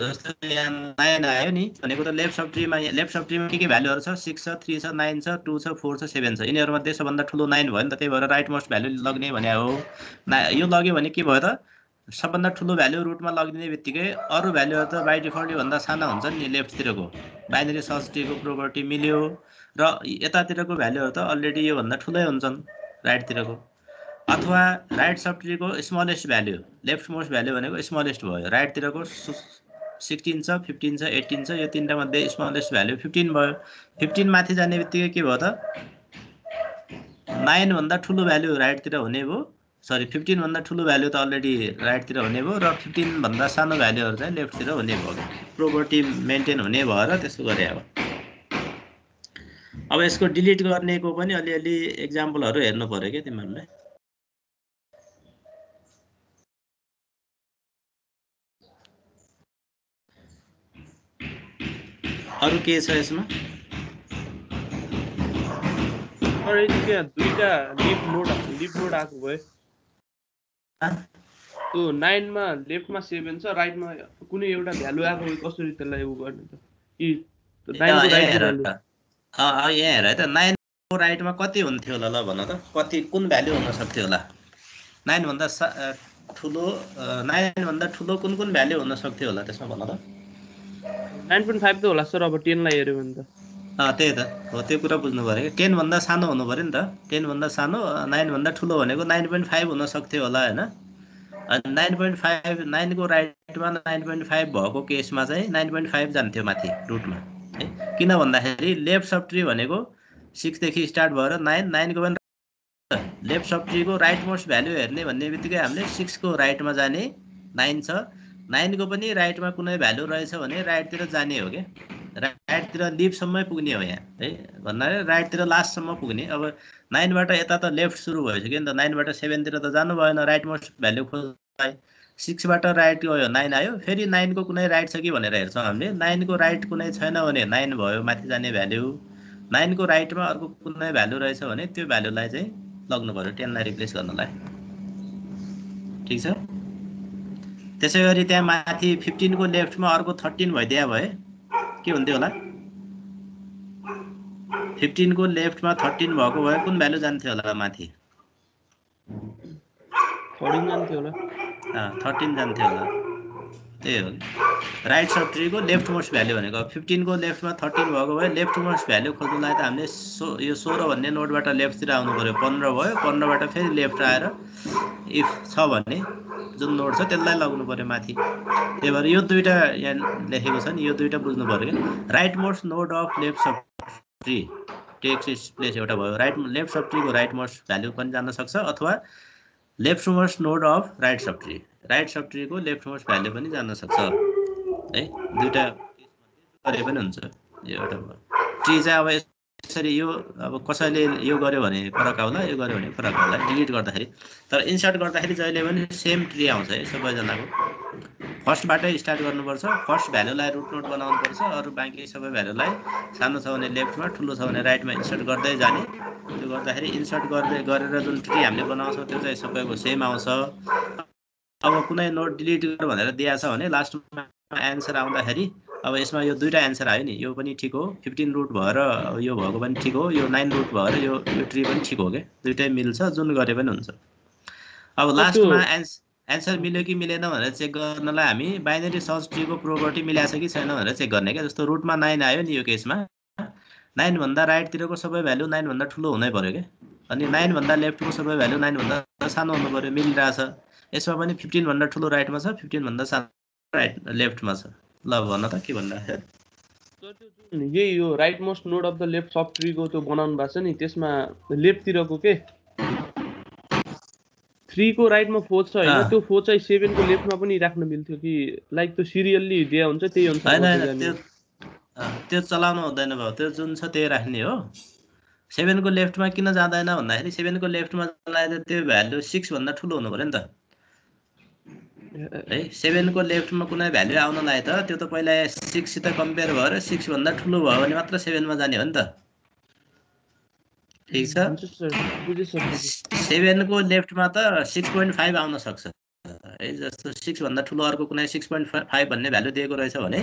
जस्तै यहाँ नाइन आयो नि भनेको त लेफ्ट सब्ट्रीमा लेफ्ट सब्ट्रीमा के के भ्याल्युहरू छ? सिक्स छ थ्री छ नाइन छ टू छ फोर छ सेभेन छ। यिनीहरूमध्ये सबभन्दा ठुलो नाइन भयो नि त त्यही भएर राइट मोस्ट भ्याल्यु लग्ने भने हो। यो लग्यो भने के भयो त? सबभन्दा ठुलो भ्याल्यु रुटमा लगिदिने बित्तिकै अरू भ्याल्युहरू त बाई डिफल्ट योभन्दा साना हुन्छ नि लेफ्टतिरको। बाइनरी सर्च ट्रीको प्रोपर्टी मिल्यो। र यतातिरको भ्याल्युहरू त अलरेडी योभन्दा ठुलै हुन्छन्। राइटतिरको। अथवा राइट सब ट्रीको smallest value left most value भनेको स्मलेस्ट भयो। राइटतिरको सिक्सटिन छ फिफ्टिन छ एट्टिन छ यो तिनवटा मध्ये स्मलेस्ट भ्याल्यु फिफ्टिन भयो। फिफ्टिन माथि जाने बित्तिकै के भयो त? नाइनभन्दा ठुलो भ्याल्यु राइटतिर हुने भयो। सरी फिफ्टिनभन्दा ठुलो भ्याल्यु त अलरेडी राइटतिर हुने भयो र फिफ्टिनभन्दा सानो भ्याल्युहरू चाहिँ लेफ्टतिर हुने भयो। प्रोपर्टी मेन्टेन हुने भएर त्यस्तो गरे अब। अब यसको डिलिट गर्नेको पनि अलिअलि इक्जाम्पलहरू हेर्नु पऱ्यो क्या तिमीहरूले अरू के छ यसमा? सर यदि त्यहाँ दुईटा लिफ नोड लिफ नोड आएको भए त्यो नाइनमा लेफ्टमा सेभेन छ राइटमा कुनै एउटा भ्यालु आएको कसरी त्यसलाई उ गर्ने त? कि यहाँ हेर है त नाइनको राइटमा कति हुन्थ्यो होला ल भन त कति कुन भ्याल्यु हुन सक्थ्यो होला नाइनभन्दा सा ठुलो नाइनभन्दा ठुलो कुन कुन भ्याल्यु हुन सक्थ्यो होला त्यसमा भन त? नाइन पोइन्ट फाइभ त होला सर अब टेनलाई हेऱ्यो भने त। त्यही त हो त्यो कुरा बुझ्नु पऱ्यो कि। टेनभन्दा सानो हुनु पऱ्यो नि त। टेनभन्दा सानो नाइनभन्दा ठुलो भनेको नाइन पोइन्ट फाइभ हुन सक्थ्यो होला होइन? अनि नाइन पोइन्ट फाइभ नाइनको राइटमा नाइन पोइन्ट फाइभ भएको केसमा चाहिँ नाइन पोइन्ट फाइभ जान्थ्यो माथि रुटमा है किन भन्दाखेरि लेफ्ट सब ट्री भनेको सिक्सदेखि स्टार्ट भएर नाइन नाइनको पनि लेफ्ट सब ट्रीको राइट मोस्ट भ्याल्यु हेर्ने भन्ने बित्तिकै हामीले सिक्सको राइटमा जाने नाइन छ। नाइनको पनि राइटमा कुनै भ्याल्यु रहेछ भने राइटतिर जाने हो क्या। राइटतिर लिपसम्मै पुग्ने हो यहाँ है। भन्नाले राइटतिर लास्टसम्म पुग्ने। अब नाइनबाट यता त लेफ्ट सुरु भइसक्यो नि त नाइनबाट सेभेनतिर त जानु भएन राइट मोस्ट भ्याल्यु खोज्दा सिक्सबाट राइट गयो नाइन आयो फेरि नाइनको कुनै राइट छ कि भनेर हेर्छौँ हामीले। नाइनको राइट कुनै छैन भने नाइन भयो माथि जाने भ्याल्यु। नाइनको राइटमा अर्को कुनै भ्याल्यु रहेछ भने त्यो भ्याल्युलाई चाहिँ लग्नु पऱ्यो टेनलाई रिप्लेस गर्नलाई। ठिक छ? त्यसै गरी त्यहाँ माथि फिफ्टिनको लेफ्टमा अर्को थर्टिन भइदिया भए के हुन्थ्यो होला? फिफ्टिनको लेफ्टमा थर्टिन भएको भए कुन भ्यालु जान्थ्यो होला माथि? जान्थ्यो होला। थर्टिन जान्थ्यो होला। त्यही हो। राइट सब ट्रीको लेफ्ट मोस्ट भ्याल्यु भनेको फिफ्टिनको लेफ्टमा थर्टिन भएको भए लेफ्ट मोस्ट भ्याल्यु खोज्नुलाई त हामीले सो यो सोह्र भन्ने नोटबाट लेफ्टतिर आउनु पऱ्यो पन्ध्र भयो पन्ध्रबाट फेरि लेफ्ट आएर इफ छ भने जुन नोड छ त्यसलाई लग्नु पऱ्यो माथि। त्यही भएर यो दुइटा यहाँ लेखेको छ नि यो दुइटा बुझ्नु पऱ्यो क्या। Right most node of left sub tree takes place एउटा भयो। राइट लेफ्ट सब ट्रीको राइट मोस्ट भ्याल्यु पनि जान सक्छ अथवा left most node of right sub tree right sub ट्रीको left most value पनि जान सक्छ। है दुइटा गरे पनि हुन्छ यो एउटा ट्री चाहिँ अब यसरी यो अब कसैले यो गर्यो भने फरक आउला यो गर्यो भने फरक आउला। डिलिट गर्दाखेरि तर इन्सर्ट गर्दाखेरि जहिले पनि सेम ट्री आउँछ है सबैजनाको। फर्स्टबाटै स्टार्ट गर्नुपर्छ। फर्स्ट भ्यालुलाई रुट नोट बनाउनुपर्छ। अरू बाँकी सबै भ्यालुलाई सानो छ भने लेफ्टमा ठुलो छ भने राइटमा इन्सर्ट गर्दै जाने। त्यो गर्दाखेरि इन्सर्ट गर्दै गरेर जुन ट्री हामीले बनाउँछौँ त्यो चाहिँ सबैको सेम आउँछ। अब कुनै नोट डिलिट गर भनेर दिएको छ भने लास्टमा एन्सर आउँदाखेरि अब यसमा यो दुइटा एन्सर आयो नि। यो पनि ठिक हो। फिफ्टिन रुट भएर यो भएको पनि ठिक हो। यो नाइन रुट भएर यो यो ट्री पनि ठिक हो क्या? दुइटै मिल्छ। जुन गरे पनि हुन्छ। अब लास्टमा एन्स एन्सर मिल्यो कि मिलेन भनेर चेक गर्नलाई हामी बाइनेरी सर्च ट्रीको प्रोपर्टी मिलाएको छ कि छैन भनेर चेक गर्ने क्या जस्तो रुटमा नाइन आयो नि यो केसमा नाइनभन्दा राइटतिरको सबै भ्यालु नाइनभन्दा ठुलो हुनै पऱ्यो क्या। अनि नाइनभन्दा लेफ्टको सबै भ्यालु नाइनभन्दा सानो हुनु पऱ्यो मिलिरहेछ। यसमा पनि फिफ्टिनभन्दा ठुलो राइटमा छ फिफ्टिनभन्दा सानो राइट लेफ्टमा छ। ल भन त के भन्दा यही यो right most node of the left sub ट्रीको त्यो बनाउनु भएको छ नि त्यसमा लेफ्टतिरको के? थ्रीको राइटमा फोर छ होइन। त्यो फोर चाहिँ सेभेनको लेफ्टमा पनि राख्न मिल्थ्यो कि लाइक त्यो सिरियल्ली दिया हुन्छ त्यही अनुसार जाने। त्यो चलाउनु हुँदैन भयो त्यो जुन छ त्यही राख्ने हो सेभेनको लेफ्टमा किन जाँदैन भन्दाखेरि सेभेनको लेफ्टमा जाँदा त्यो भ्यालु सिक्सभन्दा ठुलो हुनु पऱ्यो नि त है सेभेनको लेफ्टमा कुनै भ्यालु आउनलाई त त्यो त पहिला सिक्ससित कम्पेयर भएर सिक्सभन्दा ठुलो भयो भने मात्र सेभेनमा जाने हो नि त ठिक छ। सेभेनको लेफ्टमा त सिक्स पोइन्ट फाइभ आउन सक्छ। है जस्तो सिक्सभन्दा ठुलो अर्को कुनै सिक्स पोइन्ट फाइभ भन्ने भ्यालु दिएको रहेछ भने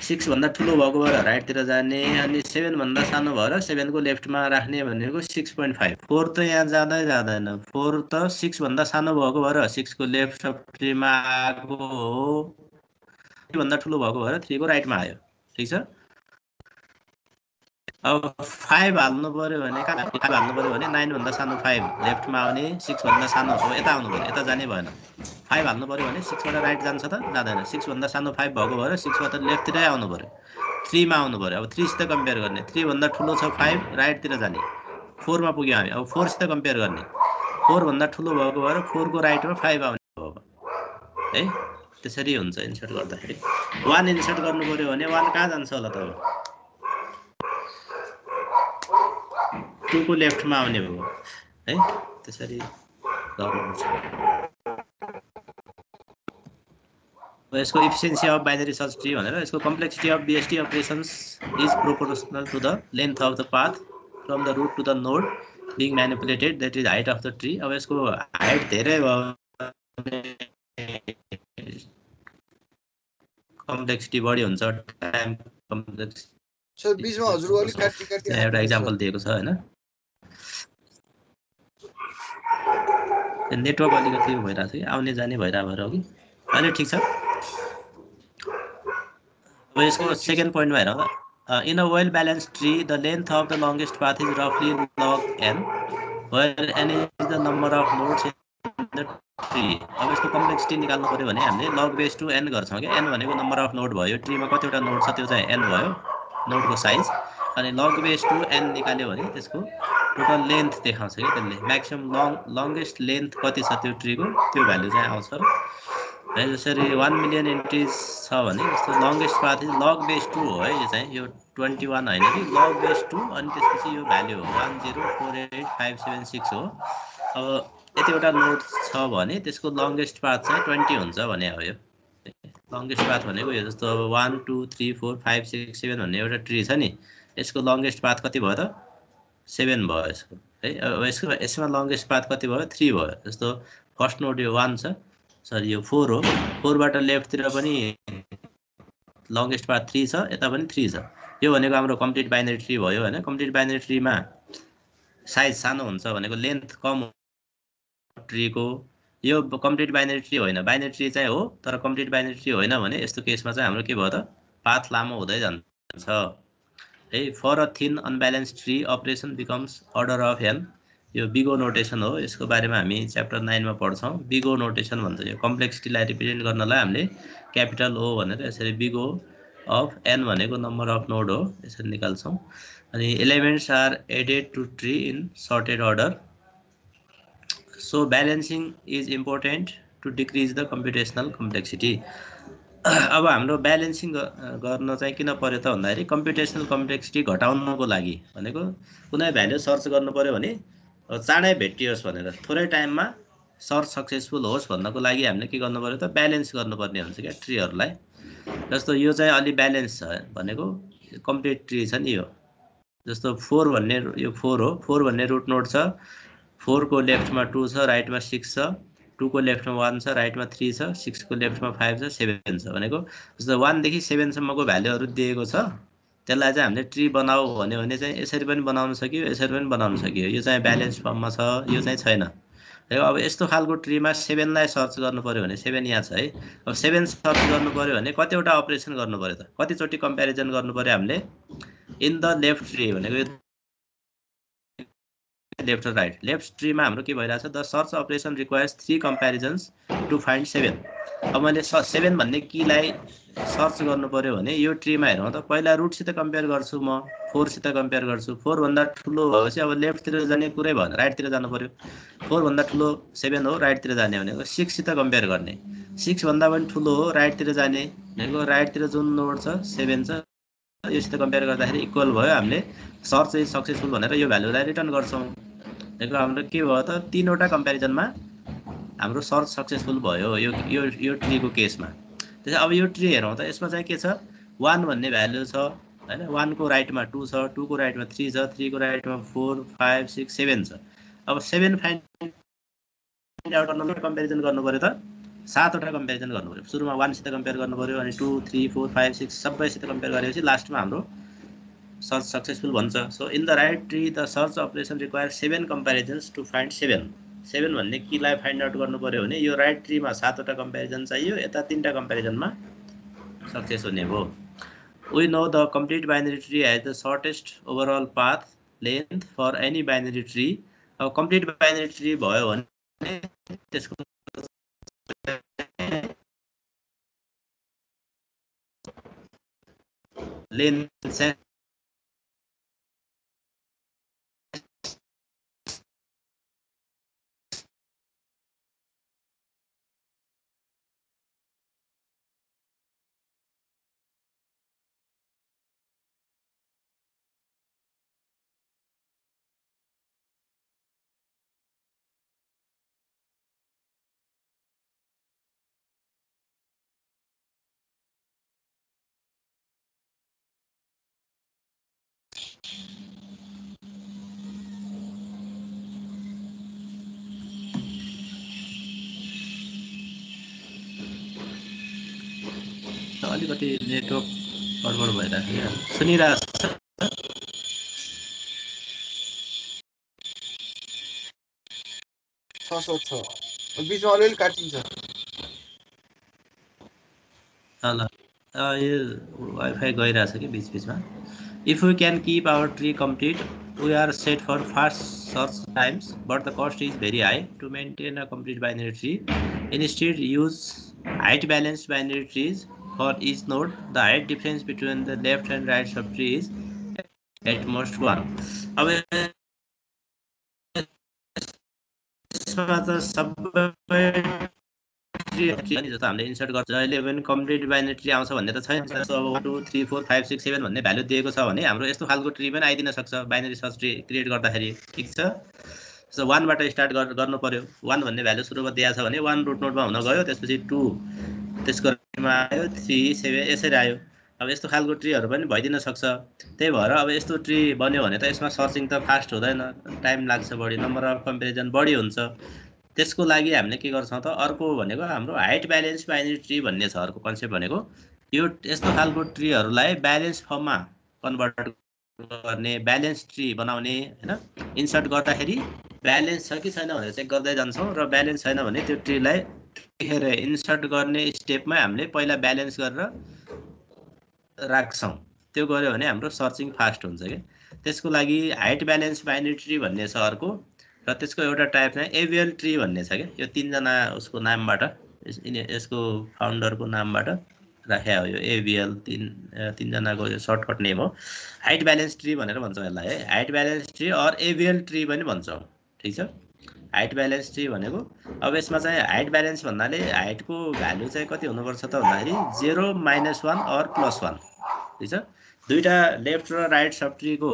सिक्सभन्दा ठुलो भएको भएर राइटतिर जाने अनि सेभेनभन्दा सानो भएर सेभेनको लेफ्टमा राख्ने भनेको सिक्स पोइन्ट फाइभ। फोर त यहाँ जाँदै जाँदैन। फोर त सिक्सभन्दा सानो भएको भएर सिक्सको लेफ्ट सफ्टीमा आएको हो। थ्रीभन्दा ठुलो भएको भएर थ्रीको राइटमा आयो। ठिक छ? अब फाइभ हाल्नु पऱ्यो भने फाइभ हाल्नु? पऱ्यो भने नाइनभन्दा सानो फाइभ लेफ्टमा आउने सिक्सभन्दा सानो हो यता आउनु पऱ्यो यता जाने भएन। फाइभ हाल्नु पऱ्यो भने सिक्सबाट राइट जान्छ त? जाँदैन। सिक्सभन्दा सानो फाइभ भएको भएर सिक्सबाट लेफ्टतिरै आउनु पऱ्यो थ्रीमा आउनु पऱ्यो अब थ्रीसित कम्पेयर गर्ने। थ्रीभन्दा ठुलो छ फाइभ राइटतिर जाने। फोरमा पुग्यो हामी। अब फोरसित कम्पेयर गर्ने। फोरभन्दा ठुलो भएको भएर फोरको राइटमा फाइभ आउने भयो है? त्यसरी हुन्छ इन्सर्ट गर्दाखेरि। वान इन्सर्ट गर्नु पऱ्यो भने वान कहाँ जान्छ होला त टुको लेफ्टमा आउने भयो। है त्यसरी गर्नुपर्छ यसको efficiency of binary search tree भनेर यसको complexity of BST operations is proportional to the length of the path from the root to the node being manipulated that is height of the tree अब यसको height धेरै भयो complexity बढी हुन्छ time complex sir बिचमा हजुरको अलिक काटी काटी यहाँ एउटा इक्जाम्पल दिएको छ होइन? नेटवर्क अलिकति भइरहेको छ कि आउने जाने भइरहेको भएर हो कि। अहिले ठिक छ? अब यसको सेकेन्ड पोइन्टमा हेरौँ in a well balanced tree the length of the longest path is रफली log n where n is the number of the tree अब यसको कम्प्लेक्सिटी निकाल्नु पऱ्यो भने हामीले लग बेस टु एन गर्छौँ क्या एन भनेको नम्बर अफ नोड भयो ट्रीमा कतिवटा नोड छ त्यो चाहिँ एन भयो नोडको साइज अनि लग बेस टु एन निकाल्यो भने त्यसको टोटल लेन्थ देखाउँछ कि त्यसले। म्याक्सिमम् लङ लङ्गेस्ट लेन्थ कति छ त्यो ट्रीको त्यो भ्यालु चाहिँ आउँछ है जसरी वान मिलियन इन्ट्रिज छ भने जस्तो longest path log base two हो है यो चाहिँ। यो ट्वेन्टी वान होइन कि? लग बेस टू अनि त्यसपछि यो भ्याल्यु हो। One zero four eight five seven six हो। अब यतिवटा नोट छ भने त्यसको लङ्गेस्ट पाथ चाहिँ ट्वेन्टी हुन्छ भने हो यो। लङ्गेस्ट पाथ भनेको यो जस्तो अब one two three four five six seven भन्ने एउटा ट्री छ नि। यसको लङ्गेस्ट पाथ कति भयो त? सेभेन भयो यसको। है अब यसको यसमा लङ्गेस्ट पाथ कति भयो? थ्री भयो। जस्तो फर्स्ट नोट यो वान छ सरी यो फोर हो। फोरबाट लेफ्टतिर पनि लङ्गेस्ट पाथ थ्री छ यता पनि थ्री छ। यो भनेको हाम्रो कम्प्लिट बाइनरी ट्री भयो होइन? कम्प्लिट बाइनरी ट्रीमा साइज सानो हुन्छ भनेको लेन्थ कम ट्रीको यो कम्प्लिट बाइनरी ट्री होइन। बाइनरी ट्री चाहिँ हो तर कम्प्लिट बाइनरी ट्री होइन भने यस्तो केसमा चाहिँ हाम्रो के भयो त? पाथ लामो हुँदै जान्छ। है for a thin unbalanced tree operation becomes order of n यो बिगो नोटेसन हो यसको बारेमा हामी च्याप्टर नाइनमा पढ्छौँ। बिगो नोटेसन भन्छ यो। कम्प्लेक्सिटीलाई रिप्रेजेन्ट गर्नलाई हामीले क्यापिटल ओ भनेर यसरी बिगो अफ एन भनेको नम्बर अफ नोड हो यसरी निकाल्छौँ। अनि elements are added to tree in sorted order so balancing is important to decrease the computational complexity अब हाम्रो ब्यालेन्सिङ गर्न चाहिँ किन पर्यो त भन्दाखेरि कम्पिटेसनल कम्प्लेक्सिटी घटाउनको लागि भनेको कुनै भ्याल्यु सर्च गर्नु पऱ्यो भने चाँडै भेटियोस् भनेर थोरै टाइममा सर्च सक्सेसफुल होस् भन्नको लागि हामीले के गर्नु पऱ्यो त ब्यालेन्स गर्नुपर्ने हुन्छ क्या ट्रीहरूलाई जस्तो यो चाहिँ अलि ब्यालेन्स छ भनेको कम्प्लिट ट्री छ नि यो। जस्तो फोर भन्ने यो फोर हो। फोर भन्ने रुट नोट छ। फोरको लेफ्टमा टू छ राइटमा सिक्स छ। टूको लेफ्टमा वान छ राइटमा थ्री छ सिक्सको लेफ्टमा फाइभ छ सेभेन छ भनेको। जस्तो वानदेखि सेभेनसम्मको भ्याल्युहरू दिएको छ त्यसलाई चाहिँ हामीले ट्री बनाऊ भन्यो भने चाहिँ यसरी पनि बनाउन सकियो यसरी पनि बनाउन सकियो। यो चाहिँ ब्यालेन्स फर्ममा छ यो चाहिँ छैन। अब यस्तो खालको ट्रीमा सेभेनलाई सर्च गर्नु पऱ्यो भने सेभेन यहाँ छ है। अब सेभेन सर्च गर्नु पऱ्यो भने कतिवटा अपरेसन गर्नु पऱ्यो त? कतिचोटि कम्पेरिजन गर्नु पऱ्यो हामीले? इन द लेफ्ट ट्री भनेको लेफ्ट र राइट लेफ्ट ट्रीमा हाम्रो के भइरहेछ? The search operation requires three comparisons to find seven अब मैले स सेभेन भन्ने कीलाई सर्च गर्नु पऱ्यो भने यो ट्रीमा हेरौँ त पहिला रुटसित कम्पेयर गर्छु म फोरसित कम्पेयर गर्छु। फोरभन्दा ठुलो भएपछि अब लेफ्टतिर जाने कुरै भएन राइटतिर जानु पऱ्यो फोरभन्दा ठुलो सेभेन हो राइटतिर जाने भनेको सिक्ससित कम्पेयर गर्ने। सिक्सभन्दा पनि ठुलो हो राइटतिर जाने भनेको राइटतिर जुन नोड छ सेभेन छ योसित कम्पेयर गर्दाखेरि इक्वल भयो। हामीले सर्च इज सक्सेसफुल भनेर यो भ्यालुलाई रिटर्न गर्छौँ। भनेको हाम्रो के भयो त? तिनवटा कम्पेरिजनमा हाम्रो सर्च सक्सेसफुल भयो यो यो यो ट्रीको केसमा त्यसै अब यो ट्री हेरौँ त यसमा चाहिँ के छ? वान भन्ने भ्यालु छ होइन? वानको राइटमा टू छ टूको राइटमा थ्री छ थ्रीको राइटमा फोर फाइभ सिक्स सेभेन छ। अब सेभेन फाइन्ड आउट गर्नु कम्पेरिजन गर्नु पऱ्यो त? सातवटा कम्पेरिजन गर्नु पऱ्यो सुरुमा वानसित कम्पेयर गर्नु पऱ्यो अनि two three four five six सबैसित कम्पेयर गरेपछि लास्टमा हाम्रो search successful भन्छ so in the right tree the search operation require seven comparisons to find seven seven भन्ने किलाई फाइन्ड आउट गर्नु पऱ्यो भने यो राइट ट्रीमा सातवटा कम्पेरिजन चाहियो यता तिनवटा कम्पेरिजनमा सक्सेस हुने भयो we know the complete binary tree has the shortest overall path length for any binary tree अब कम्प्लिट बाइनेरी ट्री भयो भने त्यसको लेन्थ अलिकति नेटवर्क गडबड भइरहेको छ सुनिरहेको छ? बिचमा अलिअलि काटिन्छ। ल यो वाइफाई गइरहेछ कि बिच If we can keep our tree complete, we are set for fast search times, but the cost is very high to maintain a complete binary tree. Instead, use height balanced binary trees for each node. The height difference between the left and right subtree is at most one. However, sub जस्तो हामीले insert गर्छ। अहिले पनि complete binary tree आउँछ भन्ने त छैन। अब one two three four five six seven भन्ने भ्यालु दिएको छ भने हाम्रो यस्तो खालको ट्री पनि आइदिन सक्छ। बाइनरी सर्च ट्री क्रिएट गर्दाखेरि। ठिक छ? सो वानबाट स्टार्ट गर्नु पऱ्यो वान भन्ने भ्यालु सुरुमा दिएको छ भने वान रुट नोटमा हुन गयो। त्यसपछि टू त्यसको आयो थ्री सेभेन यसरी आयो। अब यस्तो खालको ट्रीहरू पनि भइदिन सक्छ। त्यही भएर अब यस्तो ट्री बन्यो भने त यसमा सर्चिङ त फास्ट हुँदैन। टाइम लाग्छ बढी। नम्बर अफ कम्पेरिजन बढी हुन्छ। त्यसको लागि हामीले के गर्छौँ त अर्को भनेको हाम्रो हाइट ब्यालेन्स बाइनेरी ट्री भन्ने छ अर्को कन्सेप्ट भनेको। यो यस्तो खालको ट्रीहरूलाई ब्यालेन्स फर्ममा कन्भर्ट गर्ने ब्यालेन्स ट्री बनाउने होइन? इन्सर्ट गर्दाखेरि ब्यालेन्स छ कि छैन भनेर चेक गर्दै जान्छौँ र ब्यालेन्स छैन भने त्यो ट्रीलाई लेखेर इन्सर्ट गर्ने स्टेपमै हामीले पहिला ब्यालेन्स गरेर राख्छौँ। त्यो गऱ्यो भने हाम्रो सर्चिङ फास्ट हुन्छ कि? त्यसको लागि हाइट ब्यालेन्स बाइनेट्री भन्ने छ अर्को। र त्यसको एउटा टाइप चाहिँ एभिएल ट्री भन्ने छ क्या यो तिनजना उसको नामबाट यसको फाउन्डरको नामबाट राखे हो यो एभिएल तिन तिनजनाको यो सर्टकट नेम हो। हाइट ब्यालेन्स ट्री भनेर भन्छौँ यसलाई है। Height balance tree or AVL tree पनि भन्छौँ। ठिक छ? हाइट ब्यालेन्स ट्री भनेको अब यसमा चाहिँ हाइट ब्यालेन्स भन्नाले हाइटको भ्यालु चाहिँ कति हुनुपर्छ त भन्दाखेरि zero minus one or plus one ठिक छ? दुइटा लेफ्ट र राइट सब ट्रीको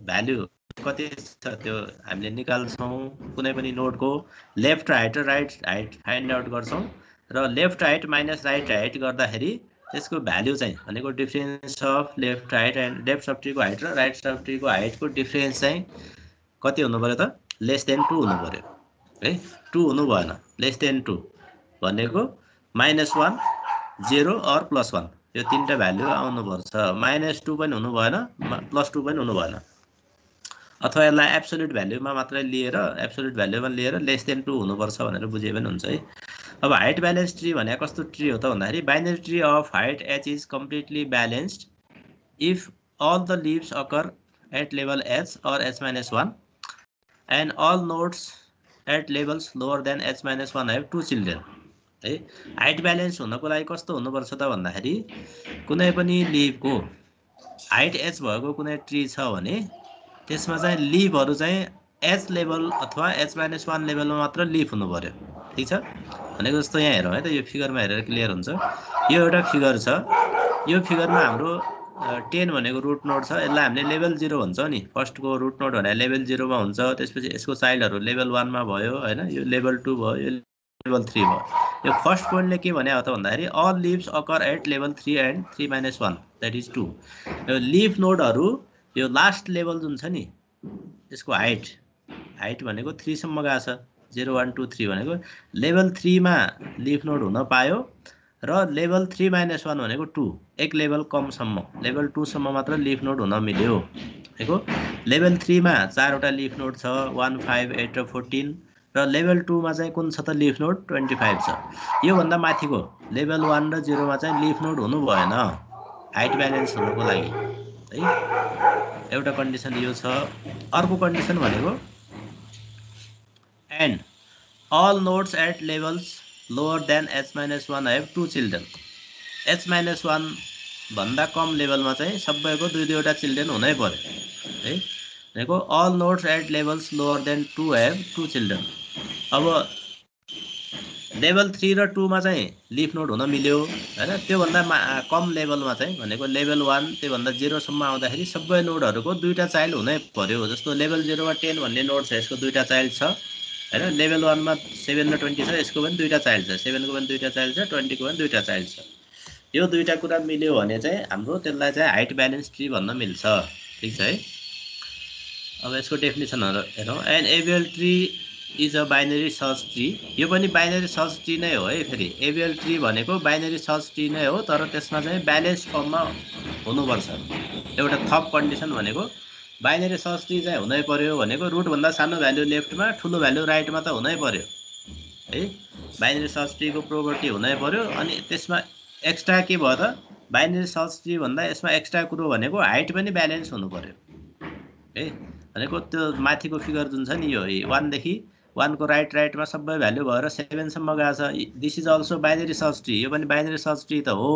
भ्यालु कति छ त्यो हामीले निकाल्छौँ कुनै पनि नोटको। लेफ्ट हाइट र राइट हाइट फाइन्ड आउट गर्छौँ र left height minus right height गर्दाखेरि त्यसको भ्याल्यु चाहिँ भनेको difference of left height and left sub ट्रीको हाइट र राइट सब ट्रीको हाइटको डिफ्रेन्स चाहिँ कति हुनु पऱ्यो त? लेस देन टू हुनु पऱ्यो। है? टू हुनु भएन। लेस देन टू भनेको minus one zero or plus one यो तिनवटा भ्याल्यु आउनुपर्छ। माइनस टू पनि हुनु भएन प्लस टू पनि हुनु भएन। अथवा यसलाई एब्सोल्युट भ्याल्युमा मात्रै लिएर एब्सोल्युट भ्याल्युमा लिएर लेस देन टू हुनुपर्छ भनेर बुझे पनि हुन्छ है। अब हाइट ब्यालेन्स ट्री भने कस्तो ट्री हो त भन्दाखेरि binary tree of height h is completely balanced if all the leaves occur at level h or h minus one and all nodes at levels lower than h minus one have two children है। Height balance हुनको लागि कस्तो हुनुपर्छ त भन्दाखेरि कुनै पनि लिभको height H भएको कुनै ट्री छ भने त्यसमा चाहिँ लिभहरू चाहिँ एच लेभल अथवा एच माइनस वान लेभलमा मात्र लिभ हुनु पऱ्यो ठिक छ? भनेको जस्तो यहाँ हेरौँ है त यो फिगरमा हेरेर क्लियर हुन्छ। यो एउटा फिगर छ। यो फिगरमा हाम्रो टेन भनेको रुट नोट छ। यसलाई हामीले लेभल जिरो भन्छौँ नि। फर्स्टको रुट नोट भनेर लेभल जिरोमा हुन्छ। त्यसपछि यसको चाइल्डहरू लेभल वानमा भयो होइन? यो लेभल टू भयो यो लेभल थ्री भयो। यो फर्स्ट पोइन्टले के भने त भन्दाखेरि all leaves occur at level three and three minus one that is two यो लिभ नोडहरू यो लास्ट लेभल जुन छ नि यसको हाइट हाइट भनेको थ्रीसम्म गएको छ जेरो वान टू थ्री भनेको लेभल थ्रीमा लिफ नोड हुन पायो र लेभल थ्री माइनस वान भनेको टू एक लेभल कमसम्म लेभल टूसम्म मात्र लिफ नोड हुन मिल्यो। भनेको लेभल थ्रीमा चारवटा लिफ नोड छ वान फाइभ एट र फोर्टिन र लेभल टूमा चाहिँ कुन छ त लिफ नोड ट्वेन्टी फाइभ छ। योभन्दा माथिको लेभल वान र जिरोमा चाहिँ लिफ नोड हुनु भएन। हाइट ब्यालेन्स हुनुको लागि। है। एउटा कन्डिसन यो छ। अर्को कन्डिसन भनेको and all nodes at levels lower than h minus one have two children h minus one भन्दा कम लेभलमा चाहिँ सबैको दुई दुईवटा चिल्ड्रेन हुनै पर्यो है? भनेको all nodes at levels lower than two have two children अब लेभल थ्री र टूमा चाहिँ लिफ नोट हुन मिल्यो होइन? त्योभन्दा मा कम लेभलमा चाहिँ भनेको लेभल वान त्योभन्दा जिरोसम्म आउँदाखेरि सबै नोडहरूको दुईवटा चाइल्ड हुनै पर्यो। जस्तो लेभल जिरोमा टेन भन्ने नोड छ यसको दुईवटा चाइल्ड छ होइन? लेभल वानमा सेभेन र ट्वेन्टी छ यसको पनि दुईवटा चाइल्ड छ। सेभेनको पनि दुईवटा चाइल्ड छ ट्वेन्टीको पनि दुईवटा चाइल्ड छ। यो दुईवटा कुरा मिल्यो भने चाहिँ हाम्रो त्यसलाई चाहिँ हाइट ब्यालेन्स ट्री भन्न मिल्छ। ठिक छ है? अब यसको डेफिनेसनहरू हेरौँ। And AVL tree is a binary search tree. यो पनि बाइनरी सर्च ट्री नै हो है फेरि। एभियल ट्री भनेको बाइनरी सर्च ट्री नै हो तर त्यसमा चाहिँ ब्यालेन्स फर्ममा हुनुपर्छ। एउटा थप कन्डिसन भनेको बाइनरी सर्च ट्री चाहिँ हुनै पर्यो भनेको रुटभन्दा सानो भ्याल्यु लेफ्टमा ठुलो भ्याल्यु राइटमा त हुनै पर्यो। है? बाइनरी सर्च ट्रीको प्रोपर्टी हुनै पर्यो। अनि त्यसमा एक्स्ट्रा के भयो त? बाइनरी सर्च ट्री भन्दा यसमा एक्स्ट्रा कुरो भनेको हाइट पनि ब्यालेन्स हुनु पर्यो। है? भनेको त्यो माथिको फिगर जुन छ नि यो वानदेखि वानको राइट राइटमा सबै भ्याल्यु भएर सेभेनसम्म गएको छ। This is also binary search tree यो पनि बाइनरी सर्च ट्री त हो।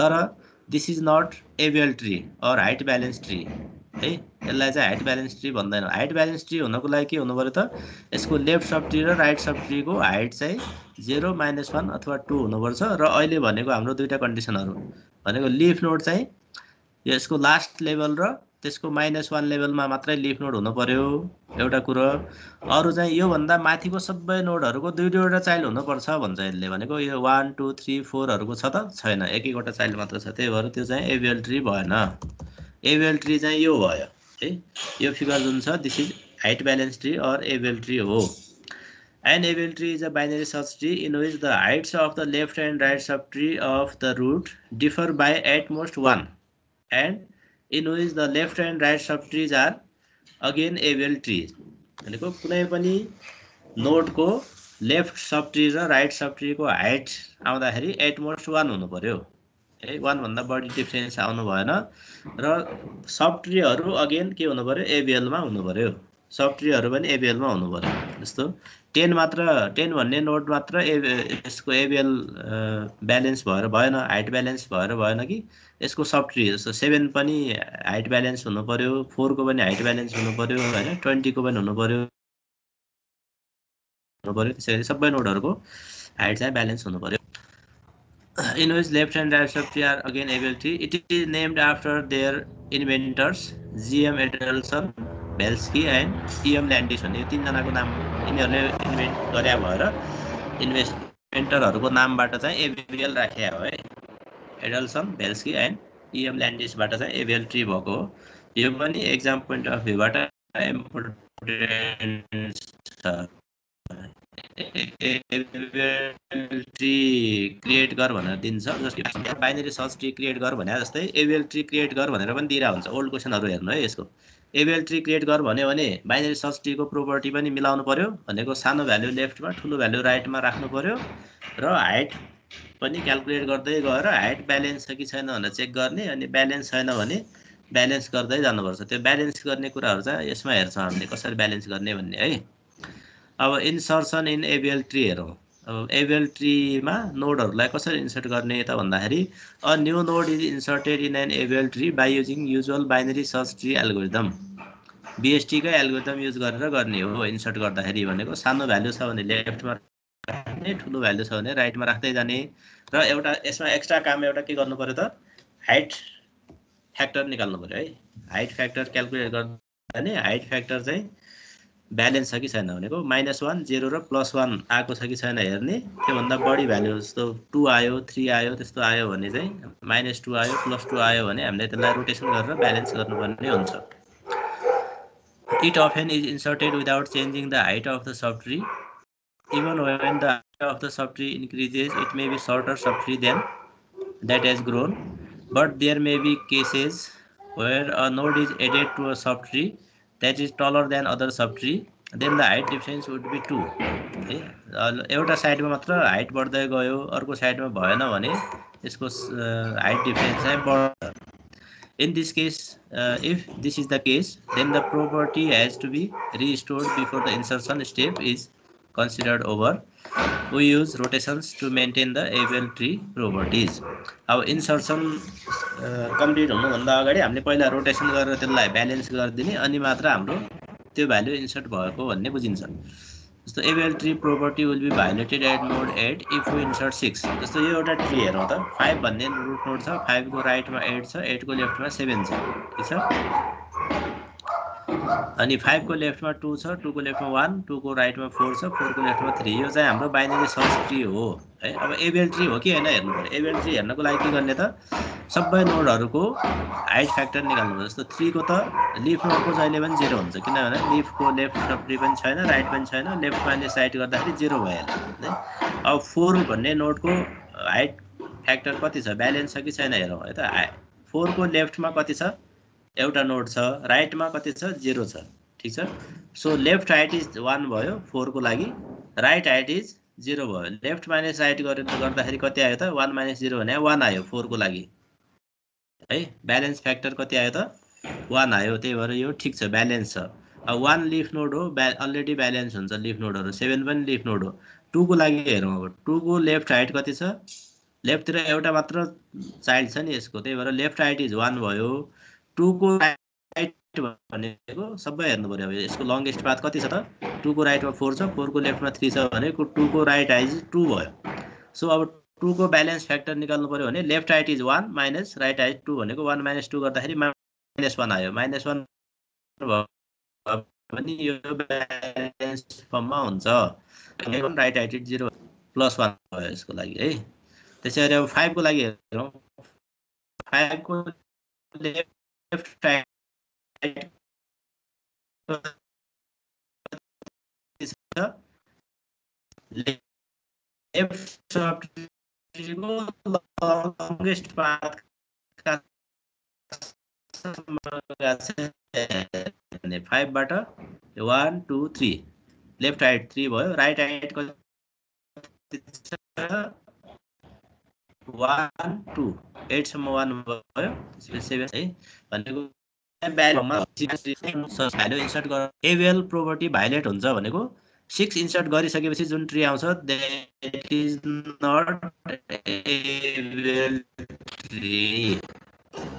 तर this is not AVL tree or height balance tree है? यसलाई चाहिँ हाइट ब्यालेन्स ट्री भन्दैन। हाइट ब्यालेन्स ट्री हुनको लागि के हुनु पऱ्यो त? यसको लेफ्ट सब ट्री र राइट सब ट्रीको हाइट चाहिँ जेरो माइनस वान अथवा टू हुनुपर्छ। र अहिले भनेको हाम्रो दुईवटा कन्डिसनहरू भनेको लिफ नोड चाहिँ यसको लास्ट लेभल र त्यसको माइनस वान लेभलमा मात्रै लिफ नोड हुनु पऱ्यो एउटा कुरो। अरू चाहिँ योभन्दा माथिको सबै नोडहरूको दुई दुईवटा चाइल्ड हुनुपर्छ भन्छ यसले भनेको। यो वान टू थ्री फोरहरूको छ त? छैन। एक एकवटा चाइल्ड मात्र छ। त्यही भएर त्यो चाहिँ एभियल ट्री भएन। एभियल ट्री चाहिँ यो भयो। है? यो फिगर जुन छ this is height balance tree or AVL tree हो। And AVL tree is a binary search tree in which the heights of the left and right sub tree of the root differ by at most one and in which the left and right sub trees are again AVL trees भनेको कुनै पनि नोटको left sub tree र right सब ट्रीको height आउँदाखेरि at most one हुनु पऱ्यो है वानभन्दा बढी डिफ्रेन्स आउनु भएन। र सब ट्रीहरू अगेन के हुनु पऱ्यो एबिएलमा हुनु पऱ्यो सब ट्रीहरू पनि एबिएलमा हुनु पऱ्यो जस्तो टेन मात्र टेन भन्ने नोड मात्र ए यसको एबिएल ब्यालेन्स भएर भएन हाइट ब्यालेन्स भएर भएन कि यसको सब ट्री जस्तो सेभेन पनि हाइट ब्यालेन्स हुनु पऱ्यो फोरको पनि हाइट ब्यालेन्स हुनु पऱ्यो होइन ट्वेन्टीको पनि हुनु पऱ्यो हुनु पऱ्यो त्यसै गरी सबै नोडहरूको हाइट चाहिँ ब्यालेन्स हुनु पऱ्यो in which left and right sub tree are again able tree. It is named after their inventors GM Edelson, Belsky and EM Landison. यो तिनजनाको नाम यिनीहरूले इन्भेन्ट गरे भएर इन्भेस्टमेन्टरहरूको नामबाट चाहिँ एबिएल राखे हो है। एडल्सन बेल्स्की एन्ड इएम ल्यान्डिसबाट चाहिँ एबिएल ट्री भएको हो। यो पनि एक्जाम पोइन्ट अफ भ्यूबाट इम्पोर्टेन्ट छ। ट्री क्रिएट गर भनेर दिन्छ जस्तै बाइनेरी सर्च ट्री क्रिएट गर भने जस्तै एबिएल ट्री क्रिएट गर भनेर पनि दिइरहेको हुन्छ। ओल्ड क्वेसनहरू हेर्नु है यसको। एबिएल ट्री क्रिएट गर भन्यो भने बाइनेरी सर्च ट्रीको प्रोपर्टी पनि मिलाउनु पऱ्यो भनेको सानो भ्याल्यु लेफ्टमा ठुलो भ्याल्यु राइटमा राख्नु पऱ्यो र हाइट पनि क्यालकुलेट गर्दै गएर हाइट ब्यालेन्स छ कि छैन भनेर चेक गर्ने अनि ब्यालेन्स छैन भने ब्यालेन्स गर्दै जानुपर्छ। त्यो ब्यालेन्स गर्ने कुराहरू चाहिँ यसमा हेर्छौँ हामीले कसरी ब्यालेन्स गर्ने भन्ने है। अब इन्सर्सन इन एबिएल ट्री हेरौँ। अब ट्रीमा नोडहरूलाई कसरी इन्सर्ट गर्ने त भन्दाखेरि a new node is inserted in an AVL tree by using usual binary search tree algorithm बिएसटीकै algorithm use गरेर गर्ने हो इन्सर्ट गर्दाखेरि भनेको सानो भ्याल्यु छ भने लेफ्टमा राख्ने ठुलो भ्याल्यु छ भने राइटमा राख्दै जाने। र एउटा यसमा एक्स्ट्रा काम एउटा के गर्नु पऱ्यो त? हाइट फ्याक्टर निकाल्नु पऱ्यो है। हाइट फ्याक्टर क्यालकुलेट गर्दा हाइट फ्याक्टर चाहिँ ब्यालेन्स छ कि छैन भनेको माइनस वान जेरो र प्लस वान आएको छ कि छैन हेर्ने त्योभन्दा बढी भ्याल्यु जस्तो टू आयो थ्री आयो त्यस्तो आयो भने चाहिँ माइनस टू आयो प्लस टू आयो भने हामीले त्यसलाई रोटेसन गरेर ब्यालेन्स गर्नुपर्ने हुन्छ। It often is inserted without changing the height of the sub tree even when the height of the sub tree increases it may be shorter sub tree than that has grown but there may be cases where a node is added to a sub tree that is taller than other sub tree then the height difference would be two है एउटा साइडमा मात्र height बढ्दै गयो अर्को साइडमा भएन भने यसको हाइट डिफरेन्स चाहिँ बढ्छ। In this case if this is the case then the property has to be restored before the insertion step is considered over we use rotations to maintain the able tree properties. अब insertion complete हुनुभन्दा अगाडि हामीले पहिला rotation गरेर त्यसलाई balance गरिदिने अनि मात्र हाम्रो त्यो भ्याल्यु इन्सर्ट भएको भन्ने बुझिन्छ। जस्तो AVL tree property will be violated at node eight if you insert six जस्तो यो एउटा ट्री हेरौँ त फाइभ भन्ने रुट नोड छ फाइभको राइटमा एट छ एटको लेफ्टमा सेभेन छ। ठिक छ? अनि फाइभको लेफ्टमा टू छ टूको लेफ्टमा वान टूको राइटमा फोर छ फोरको लेफ्टमा थ्री यो चाहिँ हाम्रो बाइनेरी सर्च ट्री हो। है अब एबिएल ट्री हो कि होइन हेर्नु पऱ्यो। एबिएल ट्री हेर्नको लागि के गर्ने त? सबै नोडहरूको हाइट फ्याक्टर निकाल्नु जस्तो थ्रीको त लिफ नोडको जहिले पनि जिरो हुन्छ। किनभने लिफको लेफ्ट ट्री पनि छैन राइट पनि छैन। लेफ्ट माइनस राइट गर्दाखेरि जिरो भइहाल्यो है अब फोर भन्ने नोडको हाइट फ्याक्टर कति छ? ब्यालेन्स छ कि छैन हेरौँ। है त फोरको लेफ्टमा कति छ? एउटा नोड छ राइटमा कति छ? जिरो छ। ठिक छ? So left height is one भयो फोरको लागि। राइट हाइट इज जिरो भयो। लेफ्ट माइनस राइट गरेर गर्दाखेरि कति आयो त? वान माइनस जिरो भने वान आयो फोरको लागि। है? ब्यालेन्स फ्याक्टर कति आयो त? वान आयो। त्यही भएर यो ठिक छ ब्यालेन्स छ। अब वान लिफ नोड हो ब्या अलरेडी ब्यालेन्स हुन्छ लिफ नोडहरू सेभेन पनि लिफ नोड हो। टूको लागि हेरौँ अब। टूको लेफ्ट हाइट कति छ? लेफ्टतिर एउटा मात्र चाइल्ड छ नि यसको। त्यही भएर लेफ्ट हाइट इज वान भयो। टूको राइट भनेको सबै हेर्नु पऱ्यो अब। यसको लङ्गेस्ट पाथ कति छ त? टूको राइटमा फोर छ फोरको लेफ्टमा थ्री छ भनेको टूको राइट हाइट टू भयो। सो अब टूको ब्यालेन्स फ्याक्टर निकाल्नु पऱ्यो भने left height is one minus right height two भनेको वान माइनस टू गर्दाखेरि माइनस वान आयो। माइनस वान भने यो ब्यालेन्स फर्ममा हुन्छ। Right height zero plus one भयो यसको लागि है। त्यसै गरी अब फाइभको लागि हेरौँ। फाइभको left right left longest path फाइभबाट one two three left right three भयो राइट राइट वान टू एटसम्म वान भयो त्यसपछि सेभेन है भनेको इन्सर्ट गर एबिएल प्रोपर्टी भाइलेट हुन्छ भनेको सिक्स इन्सर्ट गरिसकेपछि जुन ट्री आउँछ द्याट इज नट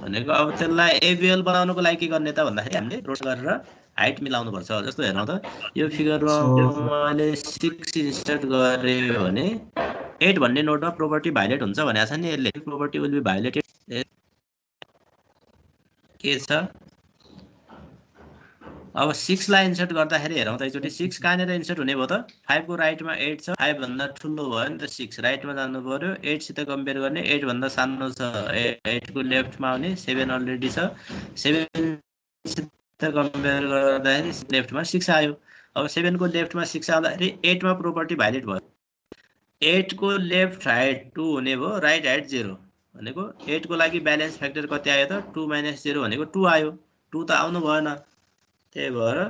भनेको अब त्यसलाई एबिएल बनाउनुको लागि के गर्ने त भन्दाखेरि हामीले रोट गरेर हाइट मिलाउनुपर्छ। जस्तो हेर्नु त यो फिगरमा मैले सिक्स इन्सर्ट गरेँ भने एट भन्ने नोटमा प्रोपर्टी भाइलेट हुन्छ भनेको छ नि यसले। प्रोपर्टी विल बी भाइलेटेड के छ? अब सिक्सलाई इन्सर्ट गर्दाखेरि हेरौँ त एकचोटि सिक्स कहाँनिर इन्सर्ट हुने भयो त? फाइभको राइटमा एट छ फाइभभन्दा ठुलो भयो नि त सिक्स राइटमा जानु पऱ्यो एटसित कम्पेयर गर्ने एटभन्दा सानो छ। एटको लेफ्टमा आउने सेभेन अलरेडी छ। गर्दाखेरि लेफ्टमा सिक्स आयो अब सेभेनको लेफ्टमा सिक्स आउँदाखेरि एटमा प्रोपर्टी भाइलेट भयो एटको लेफ्ट हाइट टू हुने भयो राइट हाइट जेरो भनेको एटको लागि ब्यालेन्स फ्याक्टर कति आयो त टू माइनस जेरो भनेको टू आयो टू त आउनु भएन त्यही भएर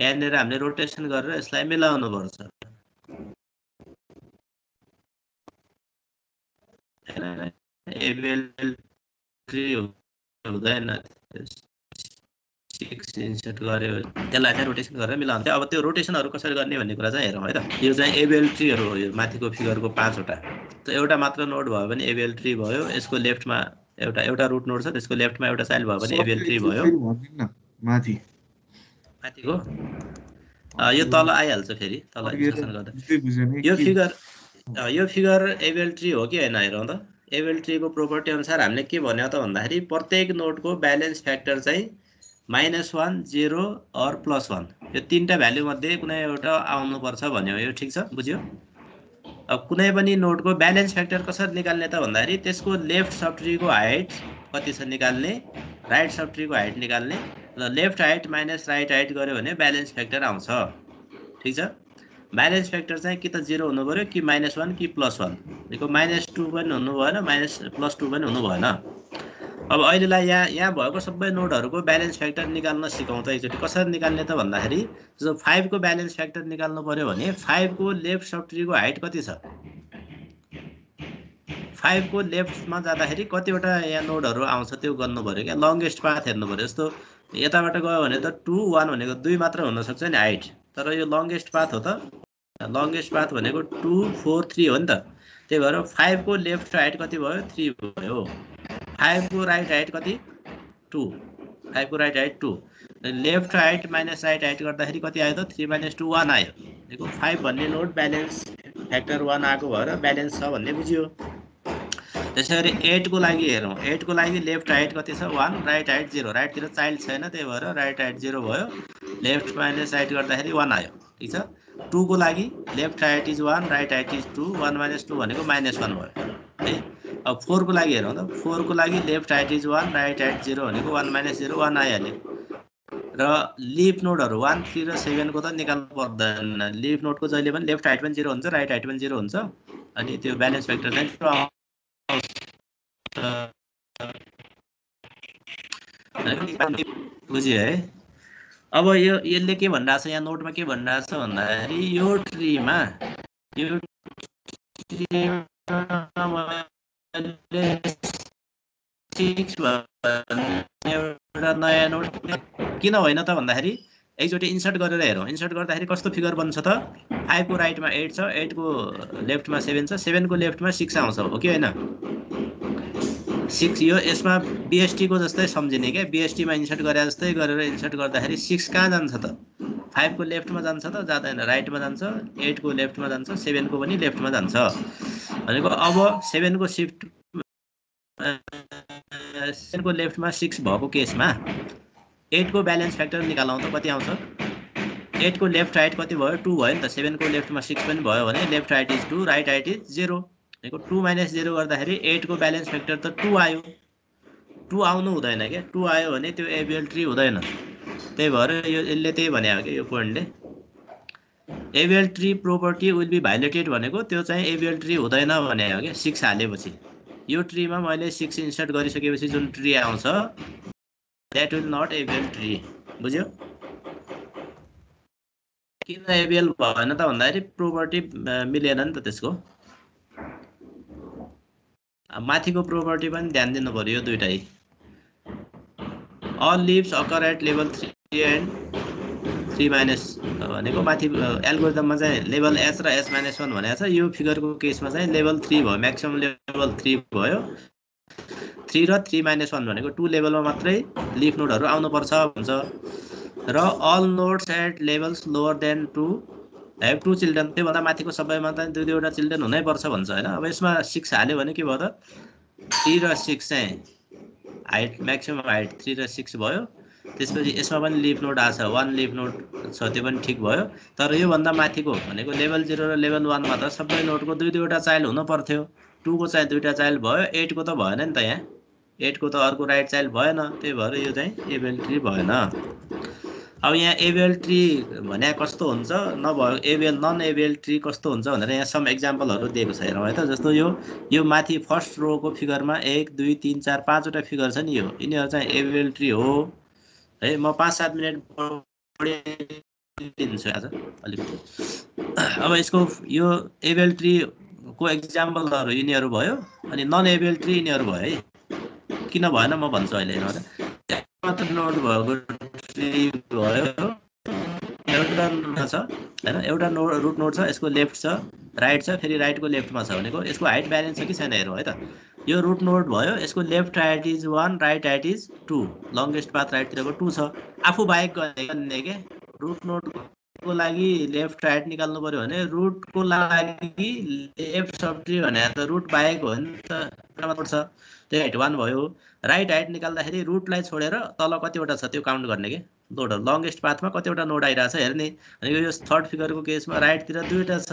यहाँनिर हामीले रोटेसन गरेर यसलाई मिलाउनु पर्छ एबिएल थ्री हुँदैन सिक्स इन्सर्ट गऱ्यो त्यसलाई चाहिँ रोटेसन गरेर मिलाउँछ अब त्यो रोटेसनहरू कसरी गर्ने भन्ने कुरा चाहिँ हेरौँ है त। यो चाहिँ एबिएल ट्रीहरू हो यो माथिको फिगरको पाँचवटा। त एउटा मात्र नोड भयो भने एबिएल ट्री भयो यसको लेफ्टमा एउटा एउटा रुट नोड छ त्यसको लेफ्टमा एउटा चाइल्ड भयो भने एबिएल ट्री भयो। माथि। माथिको? यो तल आइहाल्छ फेरि तल गर्दा। यो फिगर यो फिगर एबिएल ट्री हो कि होइन हेरौँ त। एबिएल ट्रीको प्रोपर्टी अनुसार हामीले के भन्यो त भन्दाखेरि प्रत्येक नोडको ब्यालेन्स फ्याक्टर चाहिँ minus one zero or plus one. यो तिनवटा भ्याल्यु मध्ये कुनै एउटा आउनुपर्छ भन्यो। यो ठिक छ? बुझ्यो? अब कुनै पनि नोडको ब्यालेन्स फ्याक्टर कसरी निकाल्ने त भन्दाखेरि त्यसको लेफ्ट सबट्रीको हाइट कति छ निकाल्ने राइट सबट्रीको हाइट निकाल्ने र left height minus right height गऱ्यो भने ब्यालेन्स फ्याक्टर आउँछ। ठिक छ? ब्यालेन्स फ्याक्टर चाहिँ कि त जिरो हुनु पऱ्यो कि माइनस वान कि प्लस वान भनेको माइनस टू पनि हुनु भएन माइनस प्लस टू पनि हुनु भएन अब अहिलेलाई यहाँ यहाँ भएको सबै नोडहरूको ब्यालेन्स फ्याक्टर निकाल्न सिकाउँ त एकचोटि। कसरी निकाल्ने त भन्दाखेरि जो फाइभको ब्यालेन्स फ्याक्टर निकाल्नु पऱ्यो भने फाइभको लेफ्ट सबट्रीको हाइट कति छ? फाइभको लेफ्टमा जाँदाखेरि कतिवटा यहाँ नोडहरू आउँछ त्यो गर्नु पऱ्यो क्या? लङ्गेस्ट पाथ हेर्नु पऱ्यो जस्तो यताबाट गयो भने त टू वान भनेको दुई मात्र हुनसक्छ नि हाइट। तर यो लङ्गेस्ट पाथ हो त। लङ्गेस्ट पाथ भनेको टू फोर थ्री हो नि त। त्यही भएर फाइभको लेफ्ट हाइट कति भयो? थ्री भयो फाइभको राइट हाइट कति? टू फाइभको right height two left height minus right height गर्दाखेरि कति आयो त? थ्री माइनस टू वान आयो। भनेको फाइभ भन्ने नोट ब्यालेन्स फ्याक्टर वान आएको भएर ब्यालेन्स छ भन्ने बुझियो। त्यसै गरी एटको लागि हेरौँ। एटको लागि लेफ्ट हाइट कति छ? वान राइट हाइट जिरो राइटतिर चाइल्ड छैन त्यही भएर राइट हाइट जिरो भयो। लेफ्ट माइनस राइट गर्दाखेरि वान आयो। ठिक छ? टूको लागि left height is one right height is two one minus two भनेको माइनस वान भयो। है? अब फोरको लागि हेरौँ त। फोरको लागि left height is one right height zero भनेको वान माइनस जिरो वान आइहाल्यो। र लिफ नोडहरू वान थ्री र सेभेनको त निकाल्नु पर्दैन। लिफ नोडको जहिले पनि लेफ्ट हाइट पनि जिरो हुन्छ राइट हाइट पनि जिरो हुन्छ। अनि त्यो ब्यालेन्स फ्याक्टर चाहिँ। बुझ्यो है? अब यो यसले के भनिरहेको छ यहाँ नोटमा के भनिरहेको छ भन्दाखेरि यो ट्रीमा यो एउटा नयाँ नोट किन होइन त भन्दाखेरि एकचोटि इन्सर्ट गरेर हेरौँ। इन्सर्ट गर्दाखेरि कस्तो फिगर बन्छ त? फाइभको राइटमा एट छ एटको लेफ्टमा सेभेन छ। सेभेनको लेफ्टमा सिक्स आउँछ हो कि होइन? सिक्स यो यसमा बिएसटीको जस्तै सम्झिने क्या? बिएसटीमा इन्सर्ट गरे जस्तै गरेर इन्सर्ट गर्दाखेरि सिक्स कहाँ जान्छ त? फाइभको लेफ्टमा जान्छ त? जाँदैन। राइटमा जान्छ एटको लेफ्टमा जान्छ सेभेनको पनि लेफ्टमा जान्छ। भनेको अब सेभेनको सिफ्ट सेभेनको लेफ्टमा सिक्स भएको केसमा एटको ब्यालेन्स फ्याक्टर निकालौँ त कति आउँछ? एटको लेफ्ट हाइट कति भयो? टू भयो नि त। सेभेनको लेफ्टमा सिक्स पनि भयो भने left height is two right height is zero भनेको टू माइनस जेरो गर्दाखेरि एटको ब्यालेन्स फ्याक्टर त टू आयो। टू आउनु हुँदैन क्या? टू आयो भने त्यो एबिएल ट्री हुँदैन। त्यही भएर यो यसले त्यही भने हो कि यो पोइन्टले AVL tree property will be violated भनेको त्यो चाहिँ एबिएल ट्री हुँदैन भने हो क्या? सिक्स हालेपछि। यो ट्रीमा मैले सिक्स इन्सर्ट गरिसकेपछि जुन ट्री आउँछ that will not AVL tree बुझ्यो? किन एबिएल भएन त भन्दाखेरि प्रोपर्टी मिलेन नि त त्यसको। माथिको प्रोपर्टी पनि ध्यान दिनु पऱ्यो यो दुइटै। All leaves occur at level three and three minus भनेको माथि एल्गोरिदममा चाहिँ लेभल एच र एच माइनस वान भनेको छ। यो फिगरको केसमा चाहिँ लेभल थ्री भयो म्याक्सिमम् लेभल थ्री भयो। थ्री र थ्री माइनस वान भनेको टु लेभलमा मात्रै लिफ नोडहरू आउनुपर्छ भन्छ र all nodes at levels lower than two have two children त्योभन्दा माथिको सबैमा त दुई दुईवटा चिल्ड्रेन हुनैपर्छ भन्छ होइन? अब यसमा सिक्स हाल्यो भने के भयो त? थ्री र सिक्स चाहिँ हाइट म्याक्सिमम् हाइट थ्री र सिक्स भयो। त्यसपछि यसमा पनि लिफ नोट आएको छ वान लिफ नोट छ त्यो पनि ठिक भयो। तर योभन्दा माथिको भनेको लेभल जिरो र लेभल वानमा त सबै नोटको दुई दुईवटा चाइल्ड हुनु पर्थ्यो। टूको चाहिँ दुईवटा चाइल्ड भयो एटको त भएन नि त यहाँ। एटको त अर्को राइट चाइल्ड भएन त्यही भएर यो चाहिँ एबेल ट्री भएन। अब यहाँ एबेल ट्री भने कस्तो हुन्छ? नभए एबेल नन एबेल ट्री कस्तो हुन्छ भनेर यहाँ सम एक्जाम्पलहरू दिएको छ हेरौँ है त। जस्तो यो यो माथि फर्स्ट रोको फिगरमा एक दुई तिन चार पाँचवटा फिगर छ नि यो। यिनीहरू चाहिँ एबेल ट्री हो। है म पाँच सात मिनट दिन्छु आज अलिकति। अब यसको यो एबेल ट्रीको एक्जाम्पलहरू यिनीहरू भयो अनि नन एबेल ट्री यिनीहरू भयो है। किन भएन? म भन्छु अहिले हेर्नु मात्र नोट भएको ट्री भयो। एउटा नोट छ होइन? एउटा नो रुट नोट छ यसको लेफ्ट छ राइट छ फेरि राइटको लेफ्टमा छ भनेको। यसको हाइट ब्यालेन्स छ कि छैन हेरौँ है त? यो रुट नोट भयो यसको left height is one right height is two. Longest path राइटतिरको two छ। आफू बाहेक गर्ने के रुट नोटको लागि लेफ्ट राइट निकाल्नु पऱ्यो भने रुटको लागि लेफ्ट सब्ट्री भने त रुट बाहेक हो भने त नोट छ। त्यो हाइट वान भयो। राइट हाइट निकाल्दाखेरि रुटलाई छोडेर तल कतिवटा छ त्यो काउन्ट गर्ने के? नोडहरू लङ्गेस्ट पाथमा कतिवटा नोड आइरहेको छ हेर्ने। भनेको यो थर्ड फिगरको केसमा राइटतिर दुईवटा छ।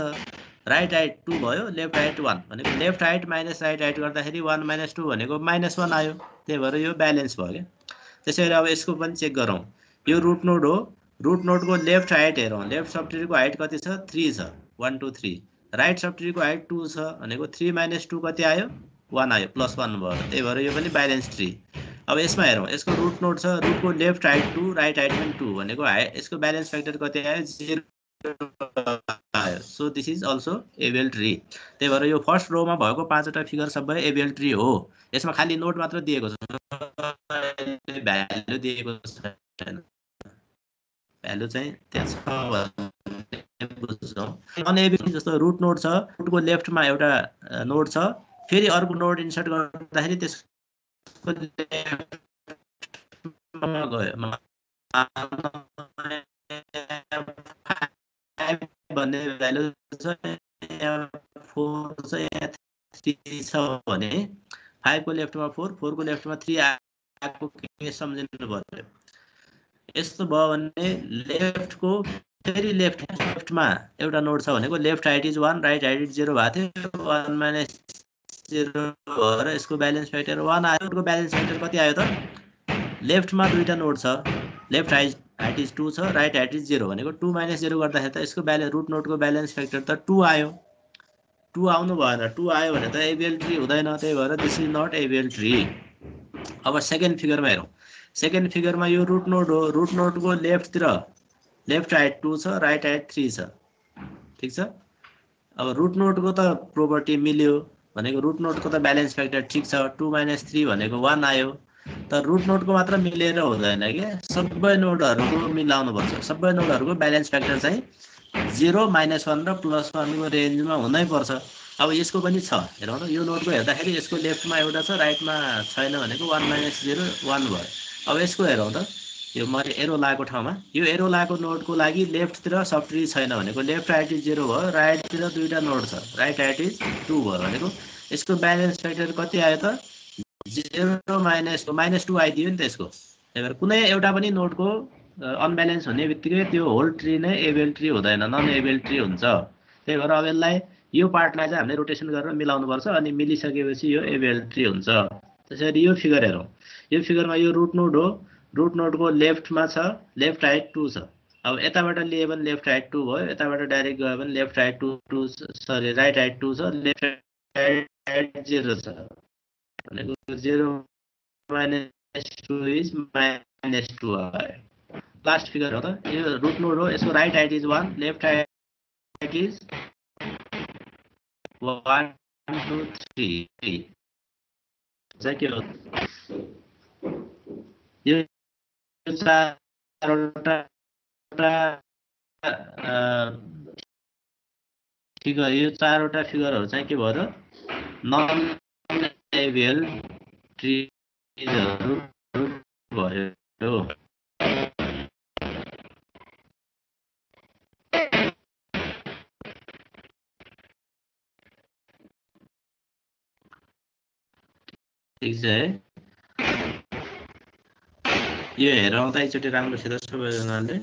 राइट हाइट टू भयो लेफ्ट हाइट वान भनेको left height minus right height गर्दाखेरि वान माइनस टू भनेको माइनस वान आयो। त्यही भएर यो ब्यालेन्स भयो क्या त्यसै गरी अब यसको पनि चेक गरौँ। यो रुट नोड हो। रुट नोडको लेफ्ट हाइट हेरौँ। लेफ्ट सब्ट्रीको हाइट कति छ? थ्री छ। वान टू थ्री राइट सब्ट्रीको हाइट टू छ। भनेको थ्री माइनस टू कति आयो? वान आयो प्लस वान भयो। त्यही भएर यो पनि ब्यालेन्स ट्री अब यसमा हेरौँ यसको रुट नोट छ रुटको left height two right height पनि टू भनेको हाइट यसको ब्यालेन्स फ्याक्टर कति आयो? जिरो आयो। So this is also AVL tree त्यही भएर यो फर्स्ट रोमा भएको पाँचवटा फिगर सबै एबिएल ट्री हो। यसमा खालि नोट मात्र दिएको छ। भ्यालु दिएको छैन। भ्यालु चाहिँ त्यहाँ छ जस्तो रुट नोट छ रुटको लेफ्टमा एउटा नोट छ। फेरि अर्को नोट इन्सर्ट गर्दाखेरि त्यसको गयो। भन्ने भ्यालु छ फोर छ थ्री छ भने फाइभको लेफ्टमा फोर फोरको लेफ्टमा थ्री आएको के सम्झिनु पर्यो यस्तो भयो भने लेफ्टको फेरि लेफ्ट लेफ्टमा एउटा नोट छ भनेको left height is one right height is zero भएको थियो। वान माइनस जिरो भएर यसको ब्यालेन्स फ्याक्टर वान आयो अर्को ब्यालेन्स फ्याक्टर कति आयो त? लेफ्टमा दुईवटा नोट छ। Left height height is two छ राइट हाइट इज जिरो भनेको टू माइनस जिरो गर्दाखेरि त यसको ब्यालेन्स रुट नोटको ब्यालेन्स फ्याक्टर त टू आयो। टू आउनु भएन टू आयो भने त एबिएल ट्री हुँदैन त्यही भएर this is not AVL tree अब सेकेन्ड फिगरमा हेरौँ। सेकेन्ड फिगरमा यो रुट नोट हो। रुट नोटको लेफ्टतिर लेफ्ट हाइट टू छ राइट हाइट थ्री छ। ठिक छ? अब रुट नोटको त प्रोपर्टी मिल्यो। भनेको रुट नोटको त ब्यालेन्स फ्याक्टर ठिक छ टू माइनस थ्री भनेको वान आयो। तर रुट नोटको मात्र मिलेर हुँदैन क्या सबै नोटहरूको मिलाउनुपर्छ। सबै नोटहरूको ब्यालेन्स फ्याक्टर चाहिँ जिरो माइनस वान र प्लस वानको रेन्जमा हुनैपर्छ। अब यसको पनि छ। हेरौँ त यो नोटको हेर्दाखेरि यसको लेफ्टमा एउटा छ राइटमा छैन भनेको वान माइनस जिरो वान भयो। अब यसको हेरौँ त। यो मैले एरो लगाएको ठाउँमा। यो एरो लगाएको नोटको लागि लेफ्टतिर सफ्ट्री छैन भनेको। लेफ्ट राइट इज जिरो भयो राइटतिर दुईवटा नोट छ। राइट राइट इज टू भयो भनेको। यसको ब्यालेन्स फ्याक्टर कति आयो त? Zero minus two minus two आइदियो नि त यसको। त्यही भएर कुनै एउटा पनि नोटको अनब्यालेन्स हुने बित्तिकै त्यो होल ट्री नै एबेल ट्री हुँदैन नन एबेल ट्री हुन्छ। त्यही भएर अब यसलाई यो पार्टलाई चाहिँ हामीले रोटेसन गरेर मिलाउनुपर्छ अनि मिलिसकेपछि यो एबेल ट्री हुन्छ। त्यसरी यो फिगर हेरौँ। यो फिगरमा यो रुट नोट हो। रुट नोटको लेफ्टमा छ लेफ़्ट हाइट टू छ अब यताबाट लिए लेफ़्ट हाइट टू भयो डाइरेक्ट भने left height two two sorry right height two left height zero zero minus two is minus two last figure हो। त यो रुट नोट हो यसको right height is one left height is one two three के हो यो चारवटा figure यो चारवटा फिगरहरू चाहिँ के भयो र नन एभियल ट्रिजहरू भयो ठिक छ है यो हेरौँ त एकचोटि राम्रोसित सबैजनाले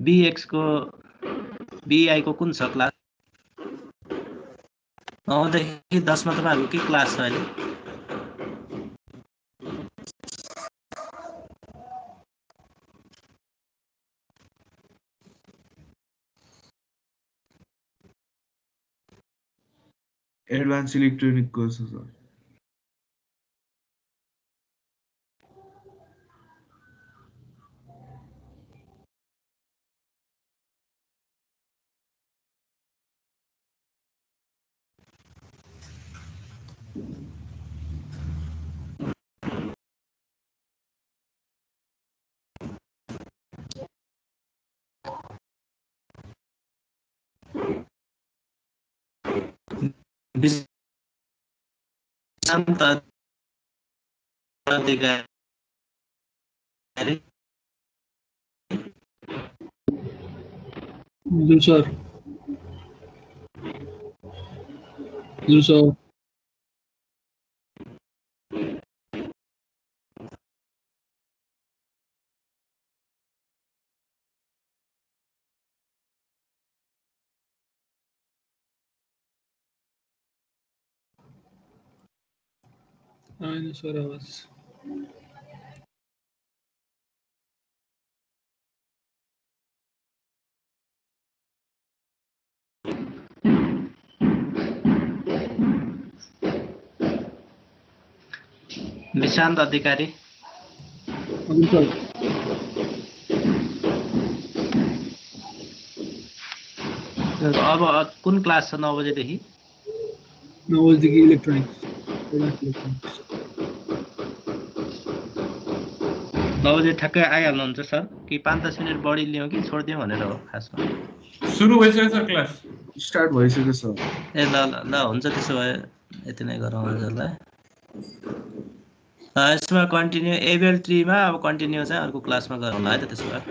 बिएक्सको बिआईको कुन छ क्लास नौदेखि दसमा तपाईँहरूको के क्लास छ अहिले एडभान्स इलेक्ट्रोनिकको छ sir शान्त अधिकारी हजुर सर हजुर सर आएन सर आवाज़ निशान्त अधिकारी। अब कुन क्लास छ नौ बजेदेखि नौ बजीदेखि इलेक्ट्रोनिक्स इलेक्ट्रोनिक्स। नौ बजे ठ्याक्कै आइहाल्नुहुन्छ सर। कि पाँच दस मिनट बढी लिउँ कि छोडिदिउँ भनेर हो खासमा सुरु भइसक्यो सर क्लास। स्टार्ट भइसक्यो सर। ए ल ल ल हुन्छ त्यसो भए यति नै गरौँ अँ, यसमा कन्टिन्यू एबिएल ट्रीमा अब कन्टिन्यू चाहिँ अर्को क्लासमा गरौँ है त त्यसो भए।